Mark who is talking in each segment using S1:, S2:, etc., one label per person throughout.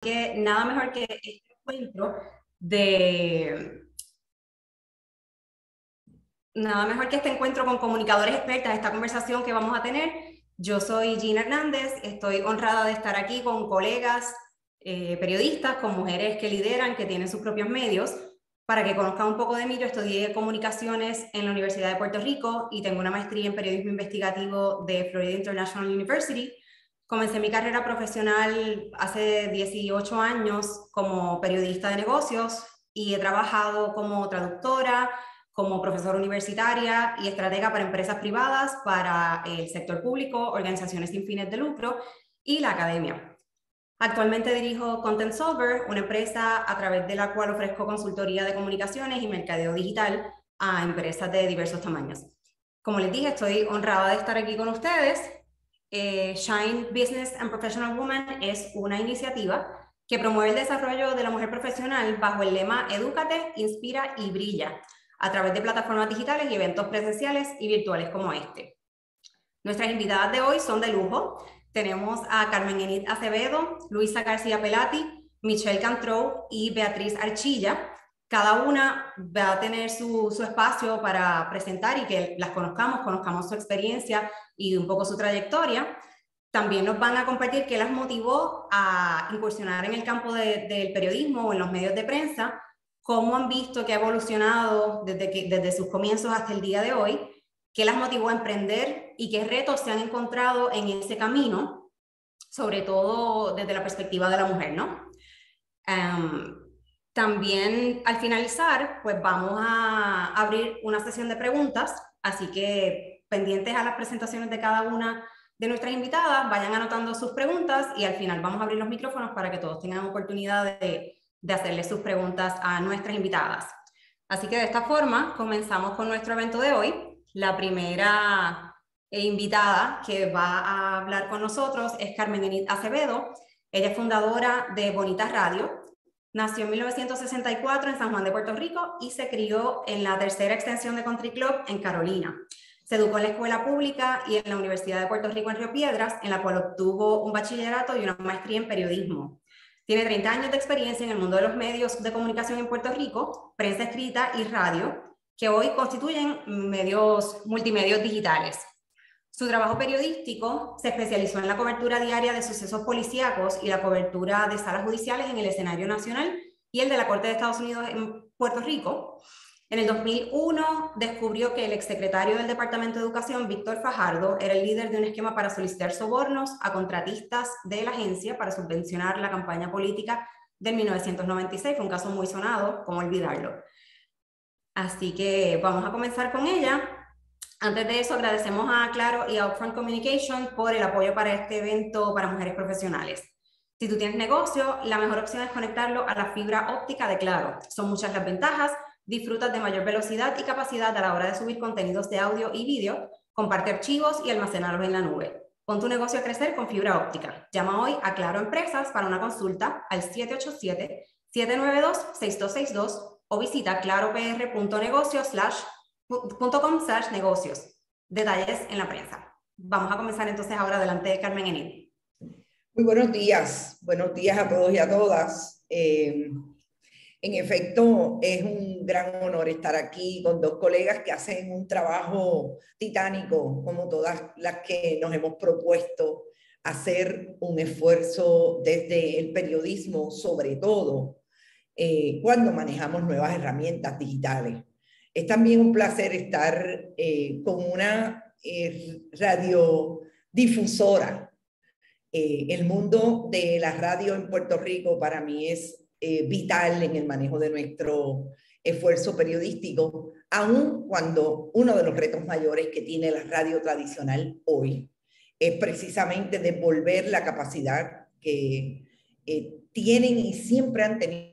S1: que nada mejor que este encuentro. Nada mejor que este encuentro con comunicadores expertas, esta conversación que vamos a tener. Yo soy Gina Hernández, estoy honrada de estar aquí con colegas eh, periodistas, con mujeres que lideran, que tienen sus propios medios. Para que conozcan un poco de mí, yo estudié comunicaciones en la Universidad de Puerto Rico y tengo una maestría en periodismo investigativo de Florida International University. Comencé mi carrera profesional hace 18 años como periodista de negocios y he trabajado como traductora, como profesora universitaria y estratega para empresas privadas, para el sector público, organizaciones sin fines de lucro y la academia. Actualmente dirijo Content Solver, una empresa a través de la cual ofrezco consultoría de comunicaciones y mercadeo digital a empresas de diversos tamaños. Como les dije, estoy honrada de estar aquí con ustedes eh, Shine Business and Professional Woman es una iniciativa que promueve el desarrollo de la mujer profesional bajo el lema Edúcate, Inspira y Brilla, a través de plataformas digitales y eventos presenciales y virtuales como este. Nuestras invitadas de hoy son de lujo. Tenemos a Carmen Enid Acevedo, Luisa García Pelati, Michelle Cantrou y Beatriz Archilla. Cada una va a tener su, su espacio para presentar y que las conozcamos, conozcamos su experiencia y un poco su trayectoria. También nos van a compartir qué las motivó a incursionar en el campo del periodismo o en los medios de prensa, cómo han visto que ha evolucionado desde, que, desde sus comienzos hasta el día de hoy, qué las motivó a emprender y qué retos se han encontrado en ese camino, sobre todo desde la perspectiva de la mujer, ¿no? Em, también al finalizar, pues vamos a abrir una sesión de preguntas, así que pendientes a las presentaciones de cada una de nuestras invitadas, vayan anotando sus preguntas y al final vamos a abrir los micrófonos para que todos tengan oportunidad de, de hacerle sus preguntas a nuestras invitadas. Así que de esta forma comenzamos con nuestro evento de hoy. La primera invitada que va a hablar con nosotros es Carmen Enid Acevedo. Ella es fundadora de Bonita Radio. Nació en 1964 en San Juan de Puerto Rico y se crió en la tercera extensión de Country Club en Carolina. Se educó en la escuela pública y en la Universidad de Puerto Rico en Río Piedras, en la cual obtuvo un bachillerato y una maestría en periodismo. Tiene 30 años de experiencia en el mundo de los medios de comunicación en Puerto Rico, prensa escrita y radio, que hoy constituyen medios multimedios digitales. Su trabajo periodístico se especializó en la cobertura diaria de sucesos policíacos y la cobertura de salas judiciales en el escenario nacional y el de la Corte de Estados Unidos en Puerto Rico, en el 2001 descubrió que el exsecretario del Departamento de Educación, Víctor Fajardo, era el líder de un esquema para solicitar sobornos a contratistas de la agencia para subvencionar la campaña política del 1996. Fue un caso muy sonado, ¿cómo olvidarlo? Así que vamos a comenzar con ella. Antes de eso, agradecemos a Claro y a Upfront Communication por el apoyo para este evento para mujeres profesionales. Si tú tienes negocio, la mejor opción es conectarlo a la fibra óptica de Claro. Son muchas las ventajas disfrutas de mayor velocidad y capacidad a la hora de subir contenidos de audio y vídeo, comparte archivos y almacenarlos en la nube. Pon tu negocio a crecer con fibra óptica. Llama hoy a Claro Empresas para una consulta al 787-792-6262 o visita claropr.negocios.com negocios. Detalles en la prensa. Vamos a comenzar entonces ahora delante de Carmen Enid.
S2: Muy buenos días. Buenos días a todos y a todas. Eh, en efecto, es un gran honor estar aquí con dos colegas que hacen un trabajo titánico, como todas las que nos hemos propuesto hacer un esfuerzo desde el periodismo, sobre todo eh, cuando manejamos nuevas herramientas digitales. Es también un placer estar eh, con una eh, radiodifusora. el mundo de la radio en Puerto Rico para mí es eh, vital en el manejo de nuestro esfuerzo periodístico, aun cuando uno de los retos mayores que tiene la radio tradicional hoy es precisamente devolver la capacidad que eh, tienen y siempre han tenido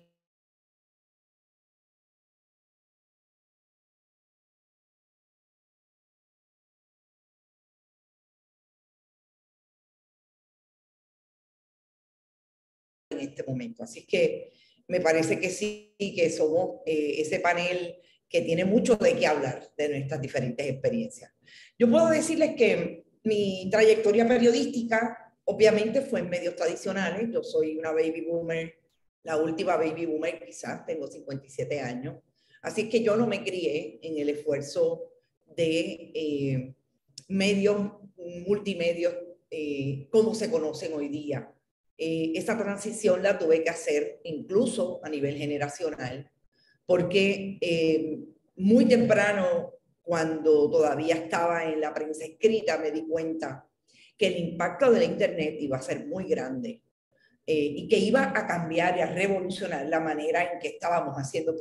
S2: este momento. Así que me parece que sí, que somos eh, ese panel que tiene mucho de qué hablar de nuestras diferentes experiencias. Yo puedo decirles que mi trayectoria periodística obviamente fue en medios tradicionales, yo soy una baby boomer, la última baby boomer quizás, tengo 57 años, así que yo no me crié en el esfuerzo de eh, medios multimedios eh, como se conocen hoy día. Eh, esa transición la tuve que hacer incluso a nivel generacional, porque eh, muy temprano, cuando todavía estaba en la prensa escrita, me di cuenta que el impacto de la Internet iba a ser muy grande y que iba a cambiar y a revolucionar la manera en que estábamos haciendo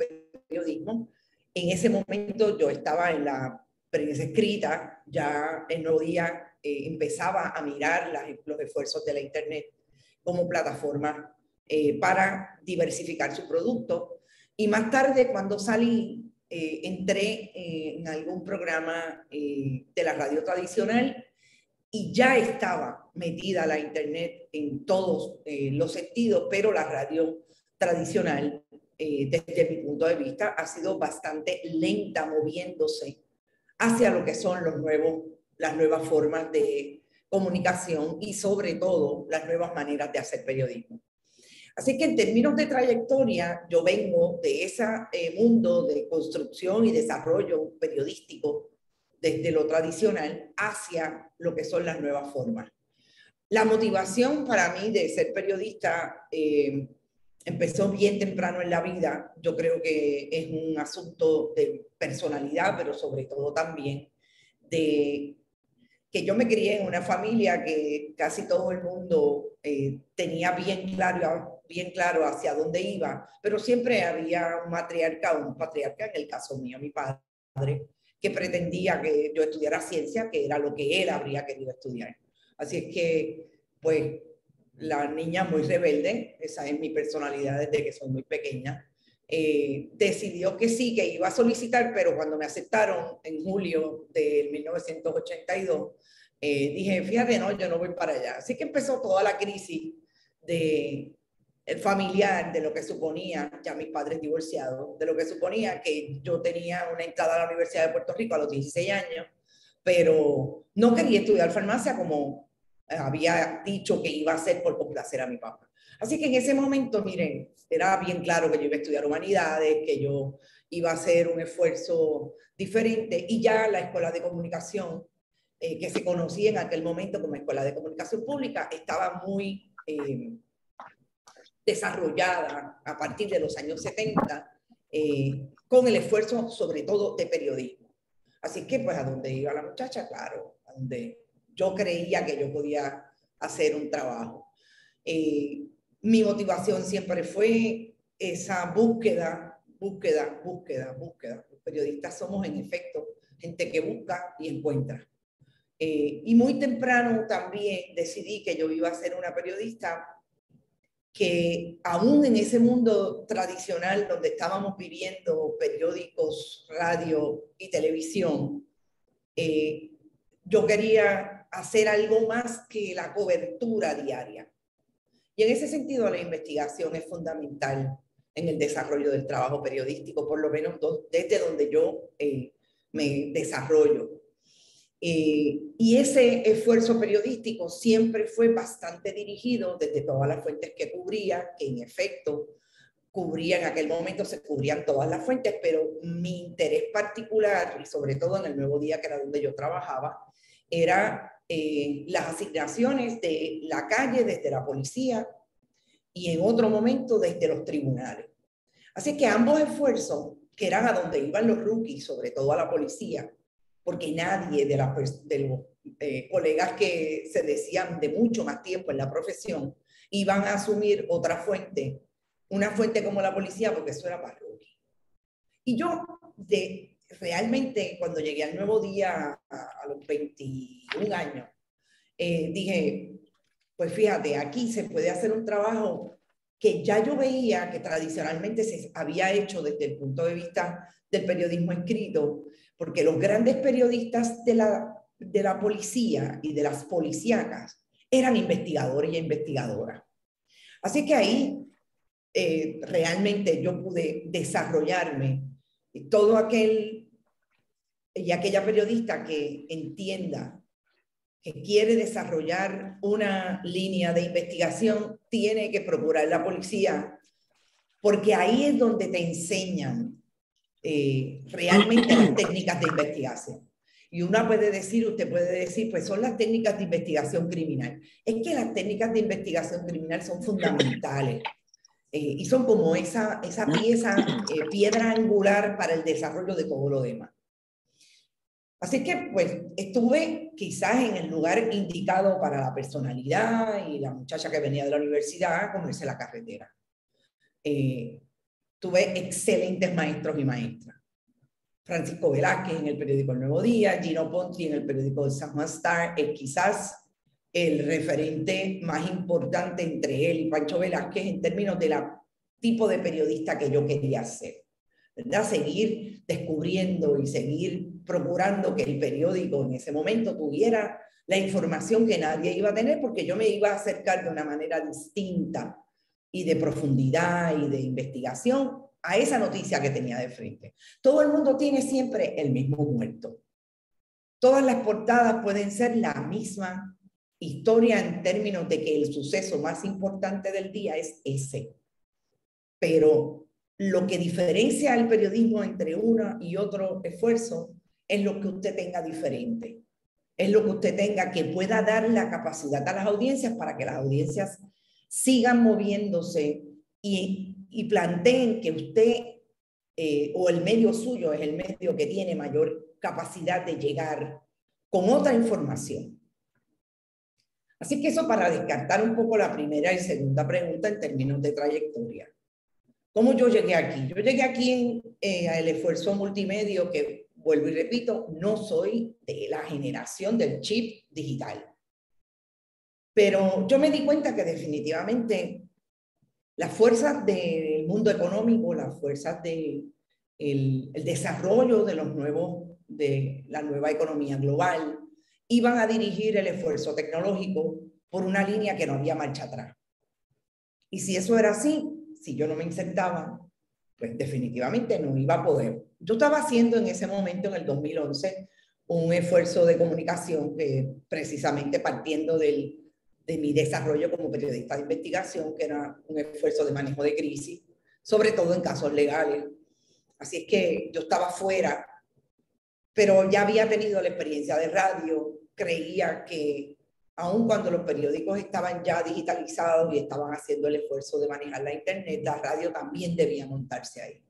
S2: periodismo. En ese momento yo estaba en la prensa escrita, ya el Nuevo Día eh, empezaba a mirar los esfuerzos de la Internet como plataforma eh, para diversificar su producto. Y más tarde, cuando salí, eh, entré en algún programa de la radio tradicional y ya estaba metida la Internet en todos los sentidos, pero la radio tradicional, desde mi punto de vista, ha sido bastante lenta moviéndose hacia lo que son los nuevos, las nuevas formas de comunicación y sobre todo las nuevas maneras de hacer periodismo. Así que en términos de trayectoria, yo vengo de ese eh, mundo de construcción y desarrollo periodístico desde lo tradicional hacia lo que son las nuevas formas. La motivación para mí de ser periodista eh, empezó bien temprano en la vida. Yo creo que es un asunto de personalidad, pero sobre todo también de que yo me crié en una familia que casi todo el mundo eh, tenía bien claro, bien claro hacia dónde iba, pero siempre había un matriarca o un patriarca, en el caso mío, mi padre, que pretendía que yo estudiara ciencia, que era lo que él habría querido estudiar. Así es que, pues, la niña muy rebelde, esa es mi personalidad desde que soy muy pequeña, eh, decidió que sí, que iba a solicitar, pero cuando me aceptaron en julio de 1982, eh, dije, fíjate, no, yo no voy para allá. Así que empezó toda la crisis de el familiar, de lo que suponía, ya mis padres divorciados, de lo que suponía que yo tenía una entrada a la Universidad de Puerto Rico a los 16 años, pero no quería estudiar farmacia como había dicho que iba a hacer por complacer a mi papá. Así que en ese momento, miren, era bien claro que yo iba a estudiar humanidades, que yo iba a hacer un esfuerzo diferente y ya la escuela de comunicación, eh, que se conocía en aquel momento como escuela de comunicación pública, estaba muy eh, desarrollada a partir de los años 70 eh, con el esfuerzo sobre todo de periodismo. Así que pues a donde iba la muchacha, claro, a donde yo creía que yo podía hacer un trabajo. Eh, mi motivación siempre fue esa búsqueda, búsqueda, búsqueda, búsqueda. Los periodistas somos en efecto gente que busca y encuentra. Eh, y muy temprano también decidí que yo iba a ser una periodista que aún en ese mundo tradicional donde estábamos viviendo periódicos, radio y televisión, eh, yo quería hacer algo más que la cobertura diaria. Y en ese sentido la investigación es fundamental en el desarrollo del trabajo periodístico, por lo menos desde donde yo eh, me desarrollo. Eh, y ese esfuerzo periodístico siempre fue bastante dirigido desde todas las fuentes que cubría, que en efecto cubría en aquel momento, se cubrían todas las fuentes, pero mi interés particular, y sobre todo en el Nuevo Día, que era donde yo trabajaba, era eh, las asignaciones de la calle desde la policía y en otro momento desde los tribunales. Así que ambos esfuerzos, que eran a donde iban los rookies, sobre todo a la policía, porque nadie de, la, los eh, colegas que se decían de mucho más tiempo en la profesión iban a asumir otra fuente, una fuente como la policía, porque eso era para rookies. Y yo de, realmente cuando llegué al nuevo día a, los 21 años, eh, dije, pues fíjate, aquí se puede hacer un trabajo que ya yo veía que tradicionalmente se había hecho desde el punto de vista del periodismo escrito, porque los grandes periodistas de la, de la policía y de las policíacas eran investigadores y investigadoras. Así que ahí eh, realmente yo pude desarrollarme todo aquel y aquella periodista que entienda que quiere desarrollar una línea de investigación tiene que procurar la policía, porque ahí es donde te enseñan eh, realmente las técnicas de investigación. Y una puede decir, usted puede decir, pues son las técnicas de investigación criminal. Es que las técnicas de investigación criminal son fundamentales eh, y son como esa, esa pieza, eh, piedra angular para el desarrollo de todo lo demás. Así que, pues, estuve quizás en el lugar indicado para la personalidad y la muchacha que venía de la universidad a comerse la carretera. Eh, tuve excelentes maestros y maestras. Francisco Velázquez en el periódico El Nuevo Día, Gino Ponti en el periódico de San Juan Star, es quizás el referente más importante entre él y Pancho Velázquez en términos del tipo de periodista que yo quería ser. ¿verdad? Seguir descubriendo y seguir procurando que el periódico en ese momento tuviera la información que nadie iba a tener porque yo me iba a acercar de una manera distinta y de profundidad y de investigación a esa noticia que tenía de frente. Todo el mundo tiene siempre el mismo muerto. Todas las portadas pueden ser la misma historia en términos de que el suceso más importante del día es ese. Pero lo que diferencia el periodismo entre uno y otro esfuerzo es lo que usted tenga diferente. Es lo que usted tenga que pueda dar la capacidad a las audiencias para que las audiencias sigan moviéndose y y planteen que usted eh, o el medio suyo es el medio que tiene mayor capacidad de llegar con otra información. Así que eso para descartar un poco la primera y segunda pregunta en términos de trayectoria. ¿Cómo yo llegué aquí? Yo llegué aquí en eh, el esfuerzo multimedio que, vuelvo y repito, no soy de la generación del chip digital. Pero yo me di cuenta que definitivamente las fuerzas del mundo económico, las fuerzas del de el desarrollo de, los nuevos, de la nueva economía global, iban a dirigir el esfuerzo tecnológico por una línea que no había marcha atrás. Y si eso era así, si yo no me insertaba, pues definitivamente no iba a poder. Yo estaba haciendo en ese momento, en el 2011, un esfuerzo de comunicación que precisamente partiendo del de mi desarrollo como periodista de investigación, que era un esfuerzo de manejo de crisis, sobre todo en casos legales. Así es que yo estaba fuera, pero ya había tenido la experiencia de radio, creía que aun cuando los periódicos estaban ya digitalizados y estaban haciendo el esfuerzo de manejar la Internet, la radio también debía montarse ahí.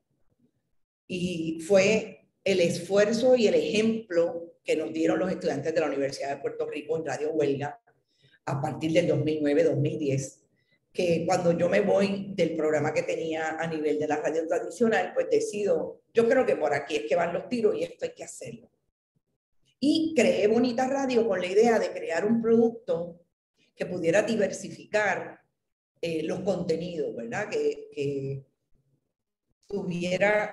S2: Y fue el esfuerzo y el ejemplo que nos dieron los estudiantes de la Universidad de Puerto Rico en Radio Huelga a partir del 2009-2010, que cuando yo me voy del programa que tenía a nivel de la radio tradicional, pues decido, yo creo que por aquí es que van los tiros y esto hay que hacerlo. Y creé Bonita Radio con la idea de crear un producto que pudiera diversificar eh, los contenidos, ¿verdad? Que, que tuviera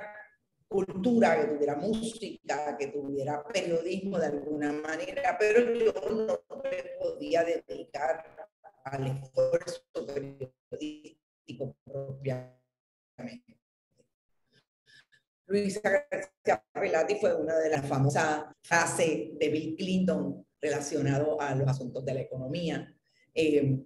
S2: cultura, que tuviera música, que tuviera periodismo de alguna manera, pero yo no me podía dedicar al esfuerzo periodístico propiamente. Luisa García Pelati fue una de las famosas frases de Bill Clinton relacionado a los asuntos de la economía. Eh,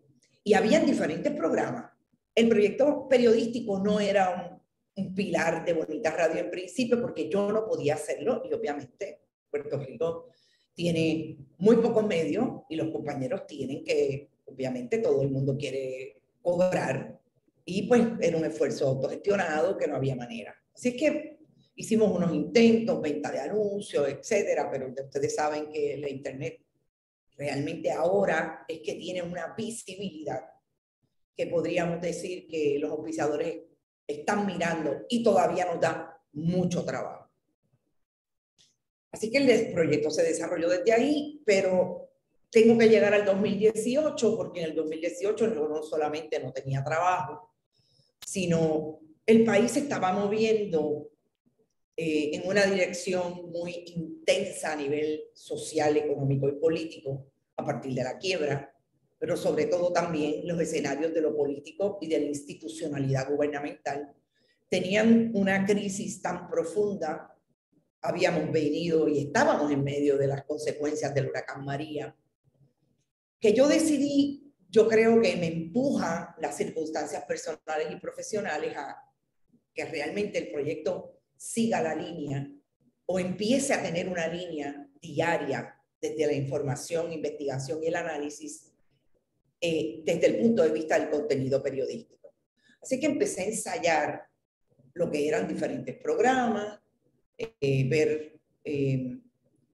S2: y habían diferentes programas. El proyecto periodístico no era un un pilar de Bonita Radio en principio, porque yo no podía hacerlo y obviamente Puerto Rico tiene muy pocos medios y los compañeros tienen que, obviamente todo el mundo quiere cobrar y pues era un esfuerzo autogestionado que no había manera. Así que hicimos unos intentos, venta de anuncios, etcétera, pero ustedes saben que la internet realmente ahora es que tiene una visibilidad que podríamos decir que los oficiadores están mirando y todavía nos da mucho trabajo. Así que el proyecto se desarrolló desde ahí, pero tengo que llegar al 2018 porque en el 2018 yo no solamente no tenía trabajo, sino el país estaba moviendo eh, en una dirección muy intensa a nivel social, económico y político a partir de la quiebra pero sobre todo también los escenarios de lo político y de la institucionalidad gubernamental, tenían una crisis tan profunda, habíamos venido y estábamos en medio de las consecuencias del huracán María, que yo decidí, yo creo que me empuja las circunstancias personales y profesionales a que realmente el proyecto siga la línea o empiece a tener una línea diaria desde la información, investigación y el análisis eh, desde el punto de vista del contenido periodístico. Así que empecé a ensayar lo que eran diferentes programas, eh, ver eh,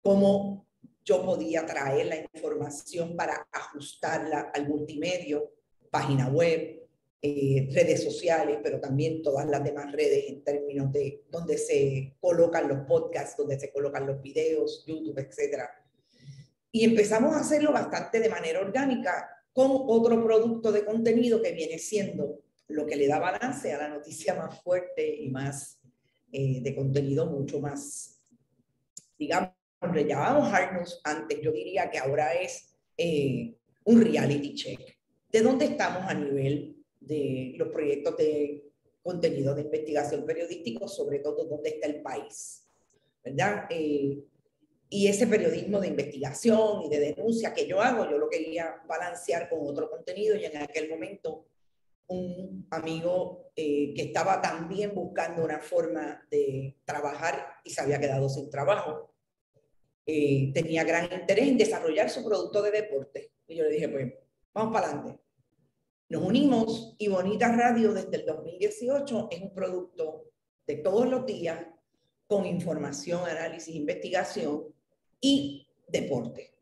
S2: cómo yo podía traer la información para ajustarla al multimedio, página web, eh, redes sociales, pero también todas las demás redes en términos de donde se colocan los podcasts, donde se colocan los videos, YouTube, etc. Y empezamos a hacerlo bastante de manera orgánica con otro producto de contenido que viene siendo lo que le da balance a la noticia más fuerte y más eh, de contenido mucho más, digamos, le llamábamos hard news antes, yo diría que ahora es eh, un reality check. ¿De dónde estamos a nivel de los proyectos de contenido de investigación periodístico, sobre todo dónde está el país? ¿Verdad? Eh, y ese periodismo de investigación y de denuncia que yo hago, yo lo quería balancear con otro contenido y en aquel momento un amigo eh, que estaba también buscando una forma de trabajar y se había quedado sin trabajo, eh, tenía gran interés en desarrollar su producto de deporte. Y yo le dije, pues, vamos para adelante. Nos unimos y Bonita Radio desde el 2018 es un producto de todos los días con información, análisis, investigación y deporte.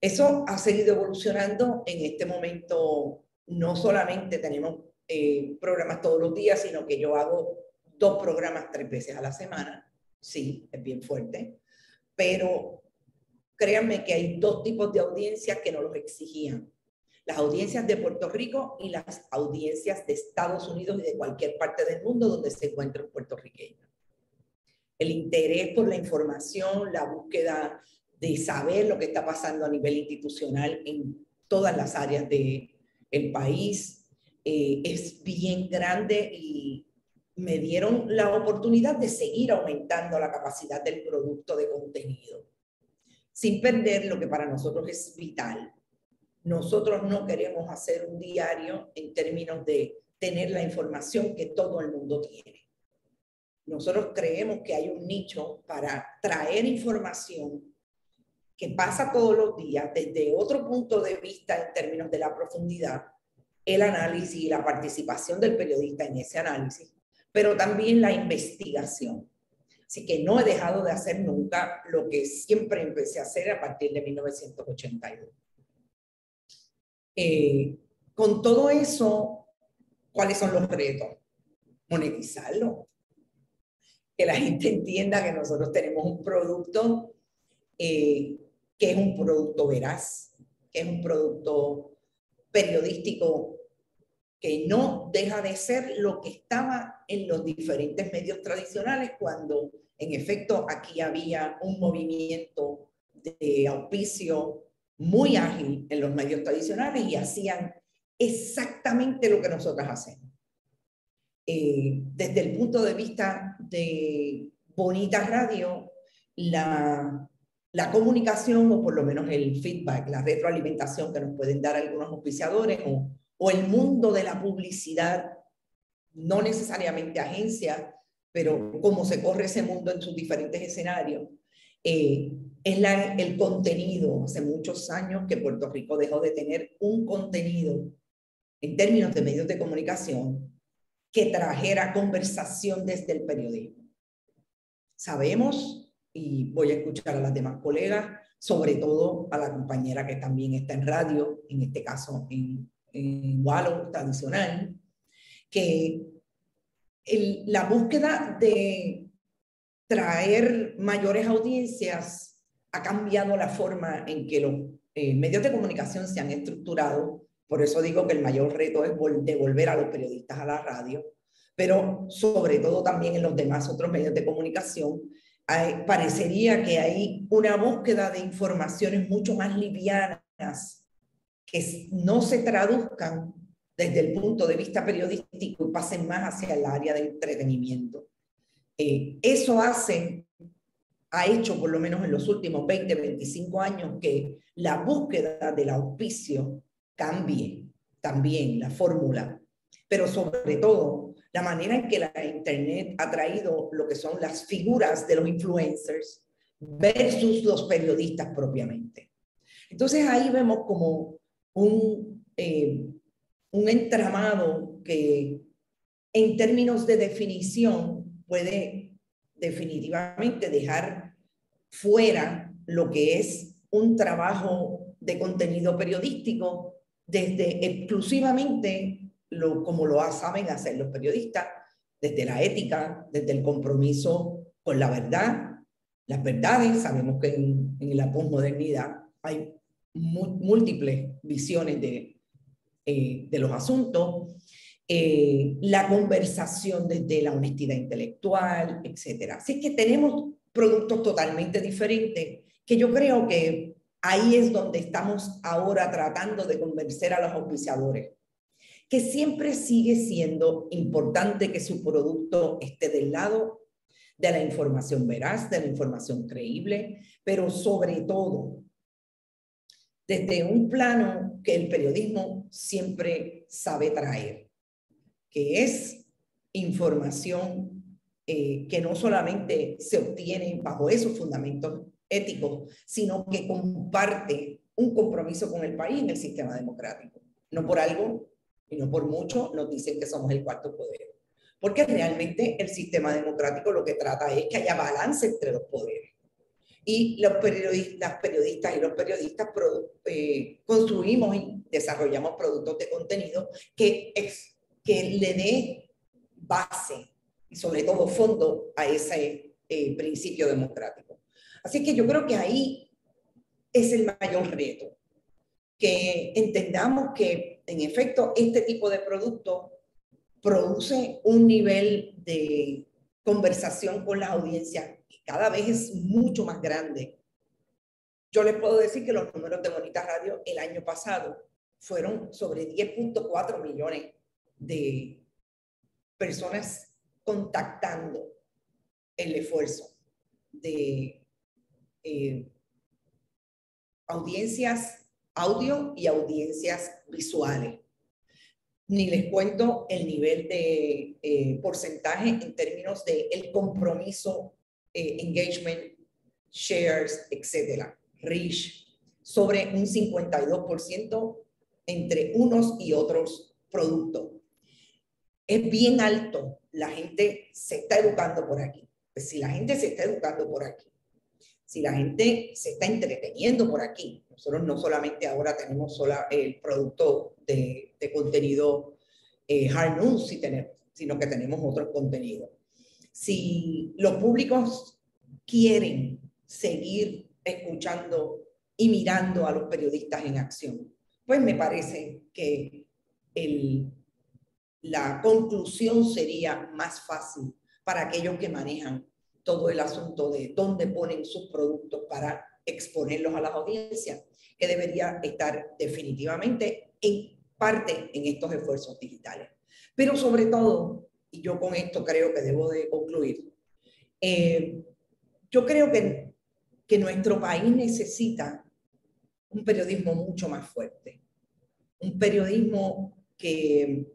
S2: Eso ha seguido evolucionando. En este momento no solamente tenemos eh, programas todos los días, sino que yo hago dos programas tres veces a la semana. Sí, es bien fuerte pero créanme que hay dos tipos de audiencias que no los exigían. Las audiencias de Puerto Rico y las audiencias de Estados Unidos y de cualquier parte del mundo donde se encuentre un puertorriqueño. El interés por la información, la búsqueda de saber lo que está pasando a nivel institucional en todas las áreas del el país eh, es bien grande y me dieron la oportunidad de seguir aumentando la capacidad del producto de contenido, sin perder lo que para nosotros es vital. Nosotros no queremos hacer un diario en términos de tener la información que todo el mundo tiene. Nosotros creemos que hay un nicho para traer información que pasa todos los días desde otro punto de vista en términos de la profundidad, el análisis y la participación del periodista en ese análisis pero también la investigación. Así que no he dejado de hacer nunca lo que siempre empecé a hacer a partir de 1982. Eh, con todo eso, ¿cuáles son los retos? Monetizarlo. Que la gente entienda que nosotros tenemos un producto eh, que es un producto veraz, que es un producto periodístico que no deja de ser lo que estaba en los diferentes medios tradicionales cuando en efecto aquí había un movimiento de auspicio muy ágil en los medios tradicionales y hacían exactamente lo que nosotras hacemos. Eh, desde el punto de vista de Bonita Radio, la, la comunicación o por lo menos el feedback, la retroalimentación que nos pueden dar algunos auspiciadores o o el mundo de la publicidad, no necesariamente agencia, pero cómo se corre ese mundo en sus diferentes escenarios, eh, es el contenido. Hace muchos años que Puerto Rico dejó de tener un contenido en términos de medios de comunicación que trajera conversación desde el periodismo. Sabemos, y voy a escuchar a las demás colegas, sobre todo a la compañera que también está en radio, en este caso en en Wallow tradicional, que la búsqueda de traer mayores audiencias ha cambiado la forma en que los eh, medios de comunicación se han estructurado. Por eso digo que el mayor reto es devolver a los periodistas a la radio, pero sobre todo también en los demás otros medios de comunicación. parecería que hay una búsqueda de informaciones mucho más livianas que no se traduzcan desde el punto de vista periodístico y pasen más hacia el área de entretenimiento. Eh, eso hace ha hecho, por lo menos en los últimos 20, 25 años, que la búsqueda del auspicio cambie también la fórmula, pero sobre todo la manera en que la Internet ha traído lo que son las figuras de los influencers versus los periodistas propiamente. Entonces ahí vemos como un, eh, un entramado que en términos de definición puede definitivamente dejar fuera lo que es un trabajo de contenido periodístico desde exclusivamente lo, como lo saben hacer los periodistas, desde la ética, desde el compromiso con la verdad, las verdades. Sabemos que en, la posmodernidad hay múltiples visiones de, eh, de los asuntos, eh, la conversación desde la honestidad intelectual, etc. Así que tenemos productos totalmente diferentes que yo creo que ahí es donde estamos ahora tratando de convencer a los auspiciadores, que siempre sigue siendo importante que su producto esté del lado de la información veraz, de la información creíble, pero sobre todo desde un plano que el periodismo siempre sabe traer, que es información eh, que no solamente se obtiene bajo esos fundamentos éticos, sino que comparte un compromiso con el país en el sistema democrático. No por algo y no por mucho nos dicen que somos el cuarto poder. Porque realmente el sistema democrático lo que trata es que haya balance entre los poderes. Y los periodistas, las periodistas y los periodistas eh, construimos y desarrollamos productos de contenido que, es, que le dé base y sobre todo fondo a ese eh, principio democrático. Así que yo creo que ahí es el mayor reto, que entendamos que en efecto este tipo de producto produce un nivel de conversación con la audiencia cada vez es mucho más grande. Yo les puedo decir que los números de Bonita Radio el año pasado fueron sobre 10.4 millones de personas contactando el esfuerzo de eh, audiencias audio y audiencias visuales. Ni les cuento el nivel de eh, porcentaje en términos de el compromiso, eh, engagement, shares, etcétera, reach, sobre un 52% entre unos y otros productos. Es bien alto, la gente se está educando por aquí. Pues si la gente se está educando por aquí, si la gente se está entreteniendo por aquí, nosotros no solamente ahora tenemos sola el producto de, de contenido eh, hard news, sino que tenemos otros contenidos. Si los públicos quieren seguir escuchando y mirando a los periodistas en acción, pues me parece que el, la conclusión sería más fácil para aquellos que manejan todo el asunto de dónde ponen sus productos para exponerlos a las audiencias, que debería estar definitivamente en parte en estos esfuerzos digitales. Pero sobre todo, y yo con esto creo que debo de concluir, eh, yo creo que, que nuestro país necesita un periodismo mucho más fuerte, un periodismo que,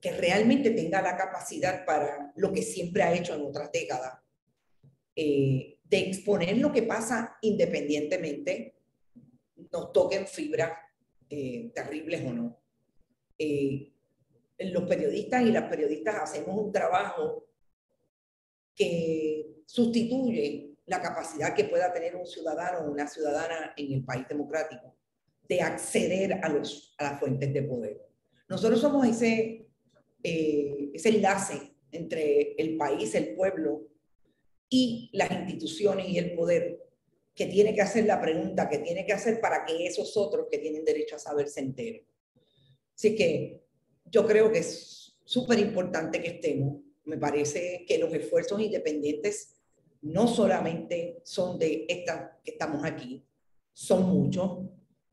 S2: que realmente tenga la capacidad para lo que siempre ha hecho en otras décadas, eh, de exponer lo que pasa independientemente, nos toquen fibras eh, terribles o no. Eh, los periodistas y las periodistas hacemos un trabajo que sustituye la capacidad que pueda tener un ciudadano o una ciudadana en el país democrático de acceder a, los, a las fuentes de poder. Nosotros somos ese, ese enlace entre el país, el pueblo y las instituciones y el poder que tiene que hacer la pregunta, que tiene que hacer para que esos otros que tienen derecho a saber se enteren. Así que yo creo que es súper importante que estemos. Me parece que los esfuerzos independientes no solamente son de esta que estamos aquí, son muchos.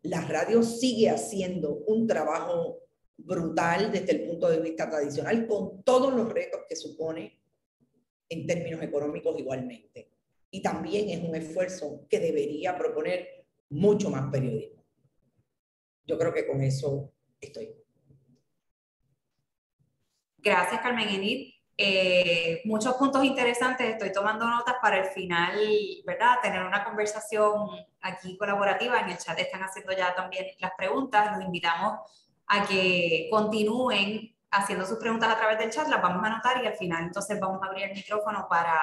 S2: La radio sigue haciendo un trabajo brutal desde el punto de vista tradicional, con todos los retos que supone en términos económicos igualmente. y también es un esfuerzo que debería proponer mucho más periodismo. Yo creo que con eso estoy.
S1: Gracias, Carmen Enid. Eh, muchos puntos interesantes, estoy tomando notas para el final, ¿verdad? Tener una conversación aquí colaborativa. En el chat están haciendo ya también las preguntas. Los invitamos a que continúen haciendo sus preguntas a través del chat, las vamos a anotar y al final entonces vamos a abrir el micrófono para,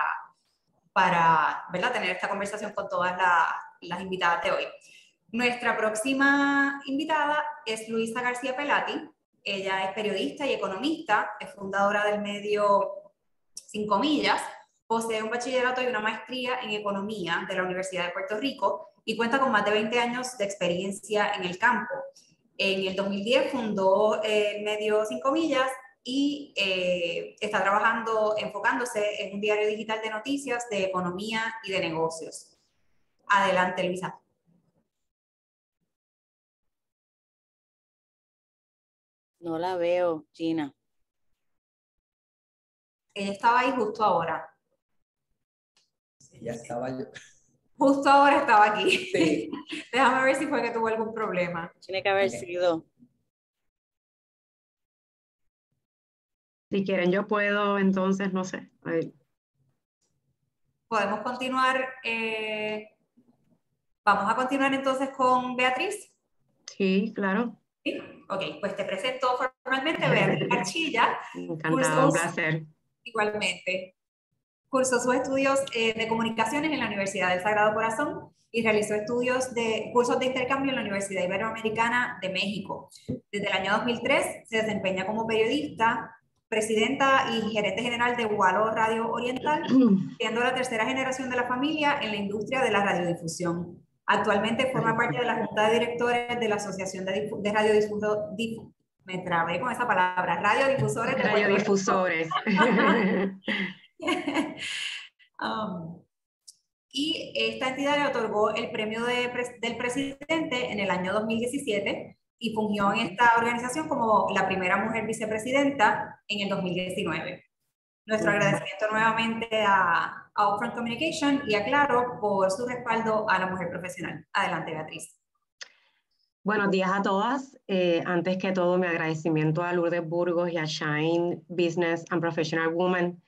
S1: para ¿verdad? tener esta conversación con todas las invitadas de hoy. Nuestra próxima invitada es Luisa García Pelati. Ella es periodista y economista, es fundadora del medio Cinco Millas, posee un bachillerato y una maestría en economía de la Universidad de Puerto Rico y cuenta con más de 20 años de experiencia en el campo. En el 2010 fundó el medio Cinco Millas y eh, está trabajando, enfocándose en un diario digital de noticias de economía y de negocios. Adelante, Luisa.
S3: No la veo, Gina.
S1: Ella estaba ahí justo ahora.
S2: Sí, ya estaba yo.
S1: Justo ahora estaba aquí.
S2: Sí.
S1: Déjame ver si fue que tuvo algún problema.
S3: Tiene que haber sido.
S4: Si quieren, yo puedo, entonces, no sé.
S1: Podemos continuar. eh, Vamos a continuar entonces con Beatriz.
S4: Sí, claro.
S1: ¿Sí? Ok, pues te presento formalmente Beatriz Archilla.
S4: Encantado, un placer.
S1: Igualmente. Cursó sus estudios eh, de comunicaciones en la Universidad del Sagrado Corazón y realizó estudios de cursos de intercambio en la Universidad Iberoamericana de México. Desde el año 2003 se desempeña como periodista, presidenta y gerente general de Walo Radio Oriental, siendo la tercera generación de la familia en la industria de la radiodifusión. Actualmente forma parte de la Junta de Directores de la Asociación de, de Radiodifusores, me trabé con esa palabra, Radiodifusores.
S4: Radiodifusores.
S1: Um, y esta entidad le otorgó el premio de pres- del presidente en el año 2017 y fungió en esta organización como la primera mujer vicepresidenta en el 2019. Nuestro agradecimiento nuevamente a, a Upfront Communication y a Claro por su respaldo a la mujer profesional. Adelante, Beatriz.
S4: Buenos días a todas. Eh, antes que todo, mi agradecimiento a Lourdes Burgos y a Shine Business and Professional Woman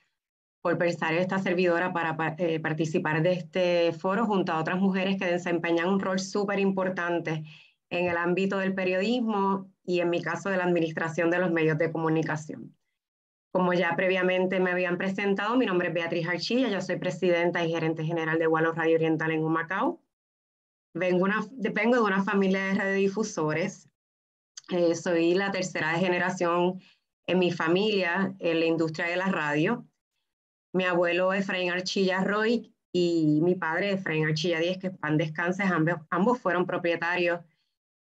S4: por prestar esta servidora para pa- eh, participar de este foro junto a otras mujeres que desempeñan un rol súper importante en el ámbito del periodismo y en mi caso de la administración de los medios de comunicación. Como ya previamente me habían presentado, mi nombre es Beatriz Archilla, yo soy presidenta y gerente general de Wallo Radio Oriental en Humacao. Vengo, una, vengo de una familia de radiodifusores. Eh, soy la tercera de generación en mi familia en la industria de la radio. Mi abuelo Efraín Archilla Roy y mi padre Efraín Archilla Díez, que pan descanses, ambos, ambos fueron propietarios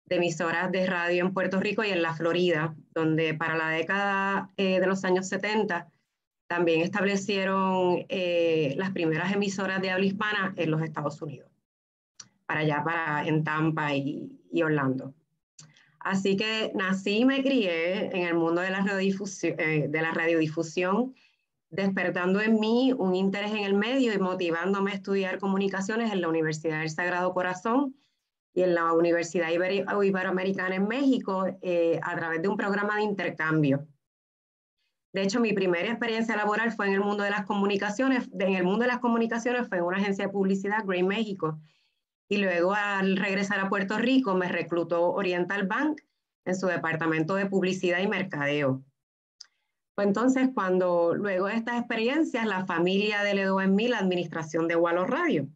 S4: de emisoras de radio en Puerto Rico y en la Florida, donde para la década eh, de los años 70 también establecieron eh, las primeras emisoras de habla hispana en los Estados Unidos, para allá, para en Tampa y, y Orlando. Así que nací y me crié en el mundo de la radiodifusión, eh, de la radiodifusión despertando en mí un interés en el medio y motivándome a estudiar comunicaciones en la Universidad del Sagrado Corazón y en la Universidad Iberi- Iberoamericana en México eh, a través de un programa de intercambio. De hecho, mi primera experiencia laboral fue en el mundo de las comunicaciones. En el mundo de las comunicaciones fue en una agencia de publicidad, Grey México. Y luego al regresar a Puerto Rico me reclutó Oriental Bank en su departamento de publicidad y mercadeo. Pues entonces, cuando luego de estas experiencias, la familia delegó en mí la administración de Wallo Radio.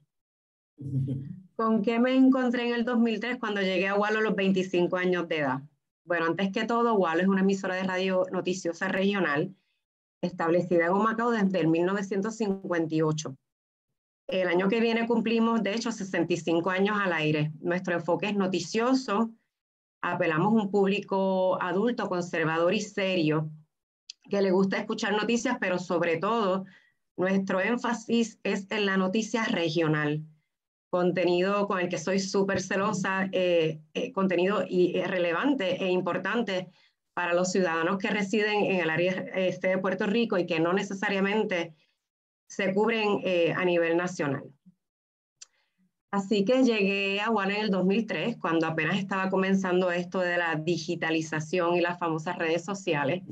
S4: ¿Con qué me encontré en el 2003 cuando llegué a Wallo a los 25 años de edad? Bueno, antes que todo, Wallo es una emisora de radio noticiosa regional establecida en Humacao desde el 1958. El año que viene cumplimos, de hecho, 65 años al aire. Nuestro enfoque es noticioso, apelamos a un público adulto, conservador y serio, que le gusta escuchar noticias, pero sobre todo nuestro énfasis es en la noticia regional, contenido con el que soy súper celosa, eh, eh, contenido y, eh, relevante e importante para los ciudadanos que residen en el área este de Puerto Rico y que no necesariamente se cubren eh, a nivel nacional. Así que llegué a One en el 2003, cuando apenas estaba comenzando esto de la digitalización y las famosas redes sociales.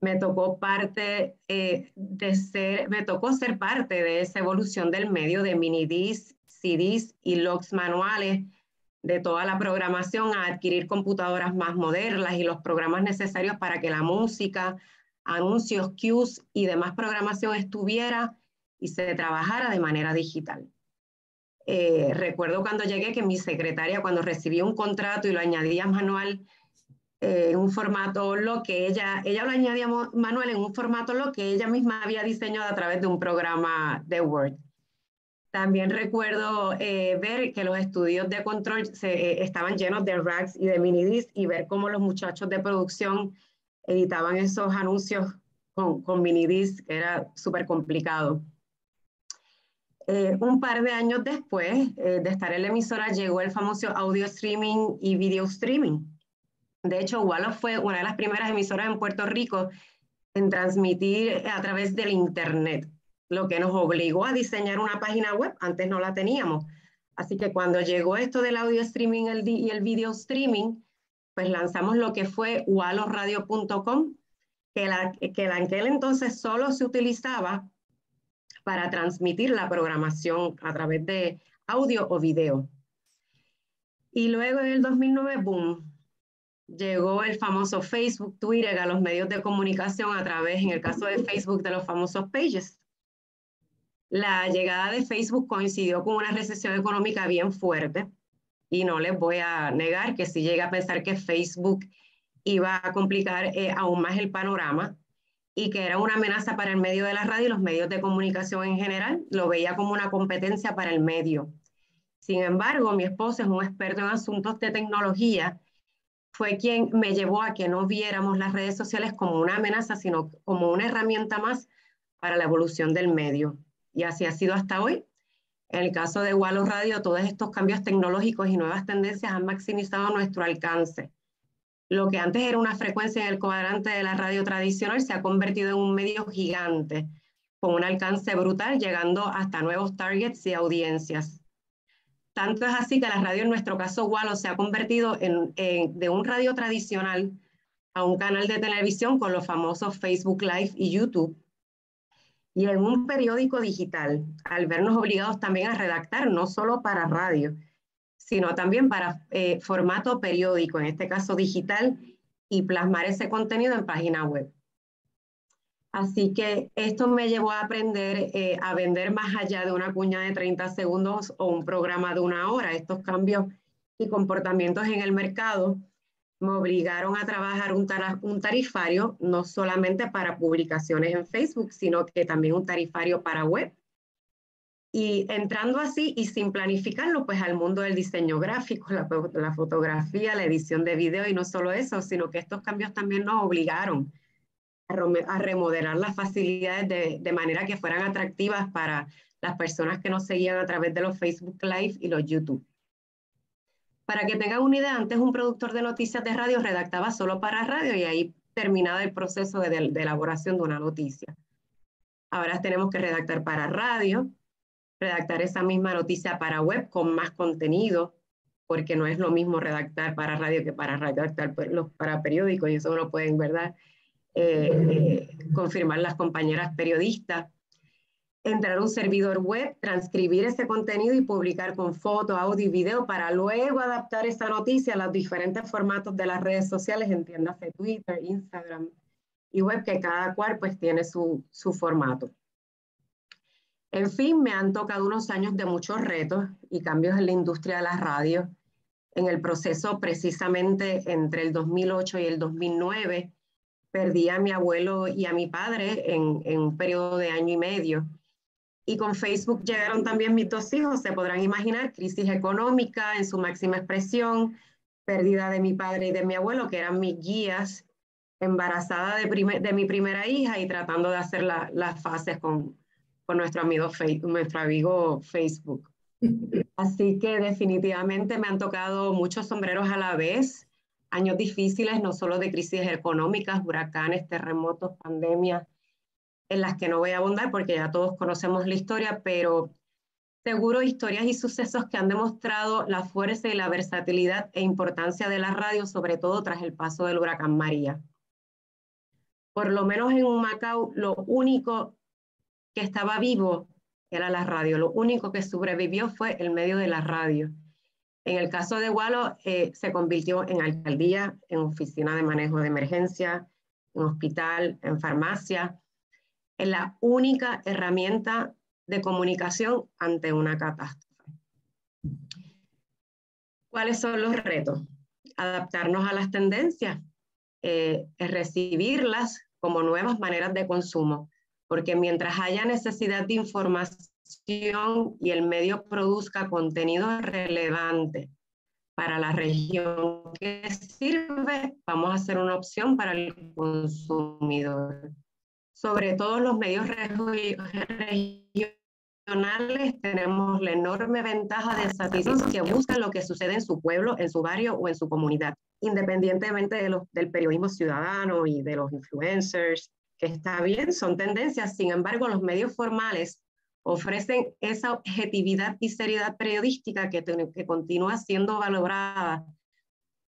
S4: Me tocó parte eh, de ser, me tocó ser parte de esa evolución del medio de mini discs, CDs y logs manuales de toda la programación a adquirir computadoras más modernas y los programas necesarios para que la música, anuncios, cues y demás programación estuviera y se trabajara de manera digital. Eh, recuerdo cuando llegué que mi secretaria, cuando recibía un contrato y lo añadía manual eh, en un formato lo que ella, ella lo añadía manual en un formato lo que ella misma había diseñado a través de un programa de Word. También recuerdo eh, ver que los estudios de control se, estaban llenos de racks y de minidiscs y ver cómo los muchachos de producción editaban esos anuncios con, con minidiscs, que era súper complicado. Eh, un par de años después eh, de estar en la emisora llegó el famoso audio streaming y video streaming. De hecho, Wallo fue una de las primeras emisoras en Puerto Rico en transmitir a través del Internet, lo que nos obligó a diseñar una página web. Antes no la teníamos. Así que cuando llegó esto del audio streaming y el video streaming, pues lanzamos lo que fue waloradio.com, que, que en aquel entonces solo se utilizaba para transmitir la programación a través de audio o video. Y luego en el 2009, boom, llegó el famoso Facebook, Twitter a los medios de comunicación a través, en el caso de Facebook, de los famosos pages. La llegada de Facebook coincidió con una recesión económica bien fuerte y no les voy a negar que si llega a pensar que Facebook iba a complicar eh, aún más el panorama, y que era una amenaza para el medio de la radio y los medios de comunicación en general, lo veía como una competencia para el medio. Sin embargo, mi esposo es un experto en asuntos de tecnología, fue quien me llevó a que no viéramos las redes sociales como una amenaza, sino como una herramienta más para la evolución del medio. Y así ha sido hasta hoy. En el caso de Wallo Radio, todos estos cambios tecnológicos y nuevas tendencias han maximizado nuestro alcance lo que antes era una frecuencia en el cuadrante de la radio tradicional se ha convertido en un medio gigante, con un alcance brutal, llegando hasta nuevos targets y audiencias. Tanto es así que la radio, en nuestro caso, Wallo, se ha convertido de un radio tradicional a un canal de televisión con los famosos Facebook Live y YouTube. Y en un periódico digital, al vernos obligados también a redactar, no solo para radio, sino también para eh, formato periódico, en este caso digital, y plasmar ese contenido en página web. Así que esto me llevó a aprender eh, a vender más allá de una cuña de 30 segundos o un programa de una hora. Estos cambios y comportamientos en el mercado me obligaron a trabajar un, tarifario no solamente para publicaciones en Facebook, sino que también un tarifario para web y entrando así y sin planificarlo, pues al mundo del diseño gráfico, la, la, fotografía, la edición de video y no solo eso, sino que estos cambios también nos obligaron a, remodelar las facilidades de, de, manera que fueran atractivas para las personas que nos seguían a través de los Facebook Live y los YouTube. Para que tengan una idea, antes un productor de noticias de radio redactaba solo para radio y ahí terminaba el proceso de, elaboración de una noticia. Ahora tenemos que redactar para radio, redactar esa misma noticia para web con más contenido, porque no es lo mismo redactar para radio que para redactar para periódicos, y eso lo pueden, ¿verdad? Eh, eh, confirmar las compañeras periodistas. Entrar a un servidor web, transcribir ese contenido y publicar con foto, audio y video para luego adaptar esa noticia a los diferentes formatos de las redes sociales, entiéndase Twitter, Instagram y web, que cada cual pues tiene su, su formato. En fin, me han tocado unos años de muchos retos y cambios en la industria de la radio. En el proceso, precisamente entre el 2008 y el 2009, perdí a mi abuelo y a mi padre en, en un periodo de año y medio. Y con Facebook llegaron también mis dos hijos, se podrán imaginar, crisis económica en su máxima expresión, pérdida de mi padre y de mi abuelo, que eran mis guías, embarazada de, de mi primera hija y tratando de hacer las fases con, con nuestro amigo, nuestro amigo Facebook. Así que definitivamente me han tocado muchos sombreros a la vez, años difíciles, no solo de crisis económicas, huracanes, terremotos, pandemias, en las que no voy a abundar porque ya todos conocemos la historia, pero Seguro historias y sucesos que han demostrado la fuerza y la versatilidad e importancia de la radio, sobre todo tras el paso del huracán María. Por lo menos en Macao, lo único que estaba vivo era la radio, lo único que sobrevivió fue el medio de la radio. En el caso de Walo, eh, se convirtió en alcaldía, en oficina de manejo de emergencia, en hospital, en farmacia, en la única herramienta de comunicación ante una catástrofe. ¿Cuáles son los retos? Adaptarnos a las tendencias, eh, recibirlas como nuevas maneras de consumo, porque mientras haya necesidad de información y el medio produzca contenido relevante para la región que sirve, vamos a hacer una opción para el consumidor. Sobre todo los medios regionales tenemos la enorme ventaja de satisfacción que buscan lo que sucede en su pueblo, en su barrio o en su comunidad, independientemente de los, del periodismo ciudadano y de los influencers, que está bien, son tendencias, sin embargo, los medios formales ofrecen esa objetividad y seriedad periodística que, que continúa siendo valorada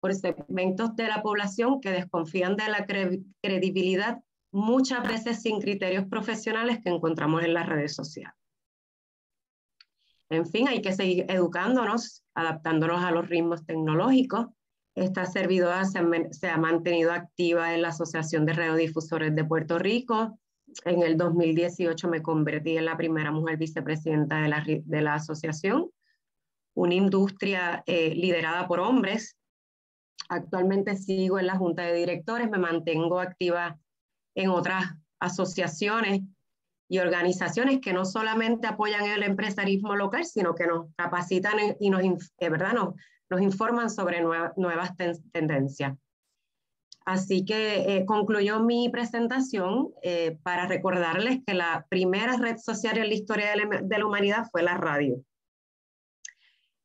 S4: por segmentos de la población que desconfían de la credibilidad muchas veces sin criterios profesionales que encontramos en las redes sociales. En fin, hay que seguir educándonos, adaptándonos a los ritmos tecnológicos. Esta servidora se, ha mantenido activa en la Asociación de Radiodifusores de Puerto Rico. En el 2018 me convertí en la primera mujer vicepresidenta de la, de la asociación, una industria eh, liderada por hombres. Actualmente sigo en la Junta de Directores, me mantengo activa en otras asociaciones y organizaciones que no solamente apoyan el empresarismo local, sino que nos capacitan y nos, eh, ¿verdad? nos, nos informan sobre nuevas tendencias. Así que eh, concluyó mi presentación eh, para recordarles que la primera red social en la historia de la, de la humanidad fue la radio.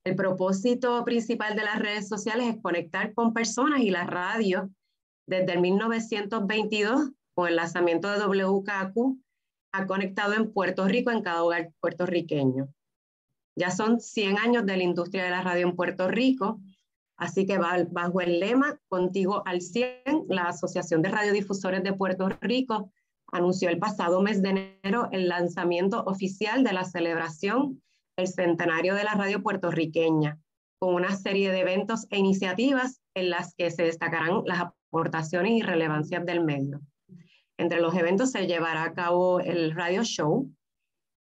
S4: El propósito principal de las redes sociales es conectar con personas y la radio desde el 1922 con el lanzamiento de WKQ ha conectado en Puerto Rico, en cada hogar puertorriqueño. Ya son 100 años de la industria de la radio en Puerto Rico, así que bajo el lema Contigo al 100, la Asociación de Radiodifusores de Puerto Rico anunció el pasado mes de enero el lanzamiento oficial de la celebración del centenario de la radio puertorriqueña, con una serie de eventos e iniciativas en las que se destacarán las aportaciones y relevancias del medio. Entre los eventos se llevará a cabo el radio show,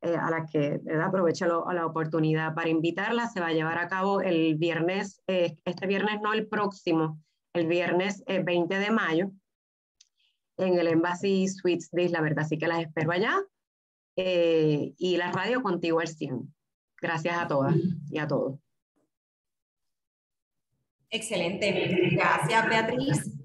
S4: eh, a la que aprovecho la oportunidad para invitarla. Se va a llevar a cabo el viernes, eh, este viernes no el próximo, el viernes 20 eh, de mayo, en el Embassy Suites de Isla Verdad. Así que las espero allá. y la radio contigo al 100. Gracias a todas y a todos.
S1: Excelente. Gracias, Beatriz.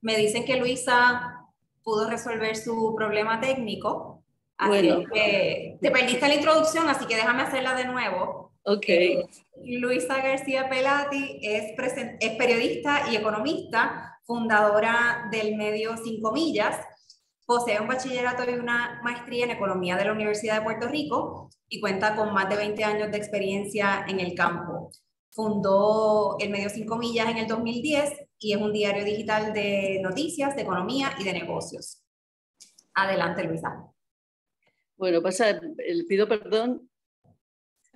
S1: Me dicen que Luisa pudo resolver su problema técnico. bueno. te perdiste la introducción, así que déjame hacerla de nuevo.
S5: Ok.
S1: Luisa García Pelati es, es periodista y economista, fundadora del medio Cinco Millas. Posee un bachillerato y una maestría en economía de la Universidad de Puerto Rico y cuenta con más de 20 años de experiencia en el campo. Fundó el medio Cinco Millas en el 2010 y es un diario digital de noticias, de economía y de negocios. Adelante, Luisa.
S5: Bueno, pasa, pido perdón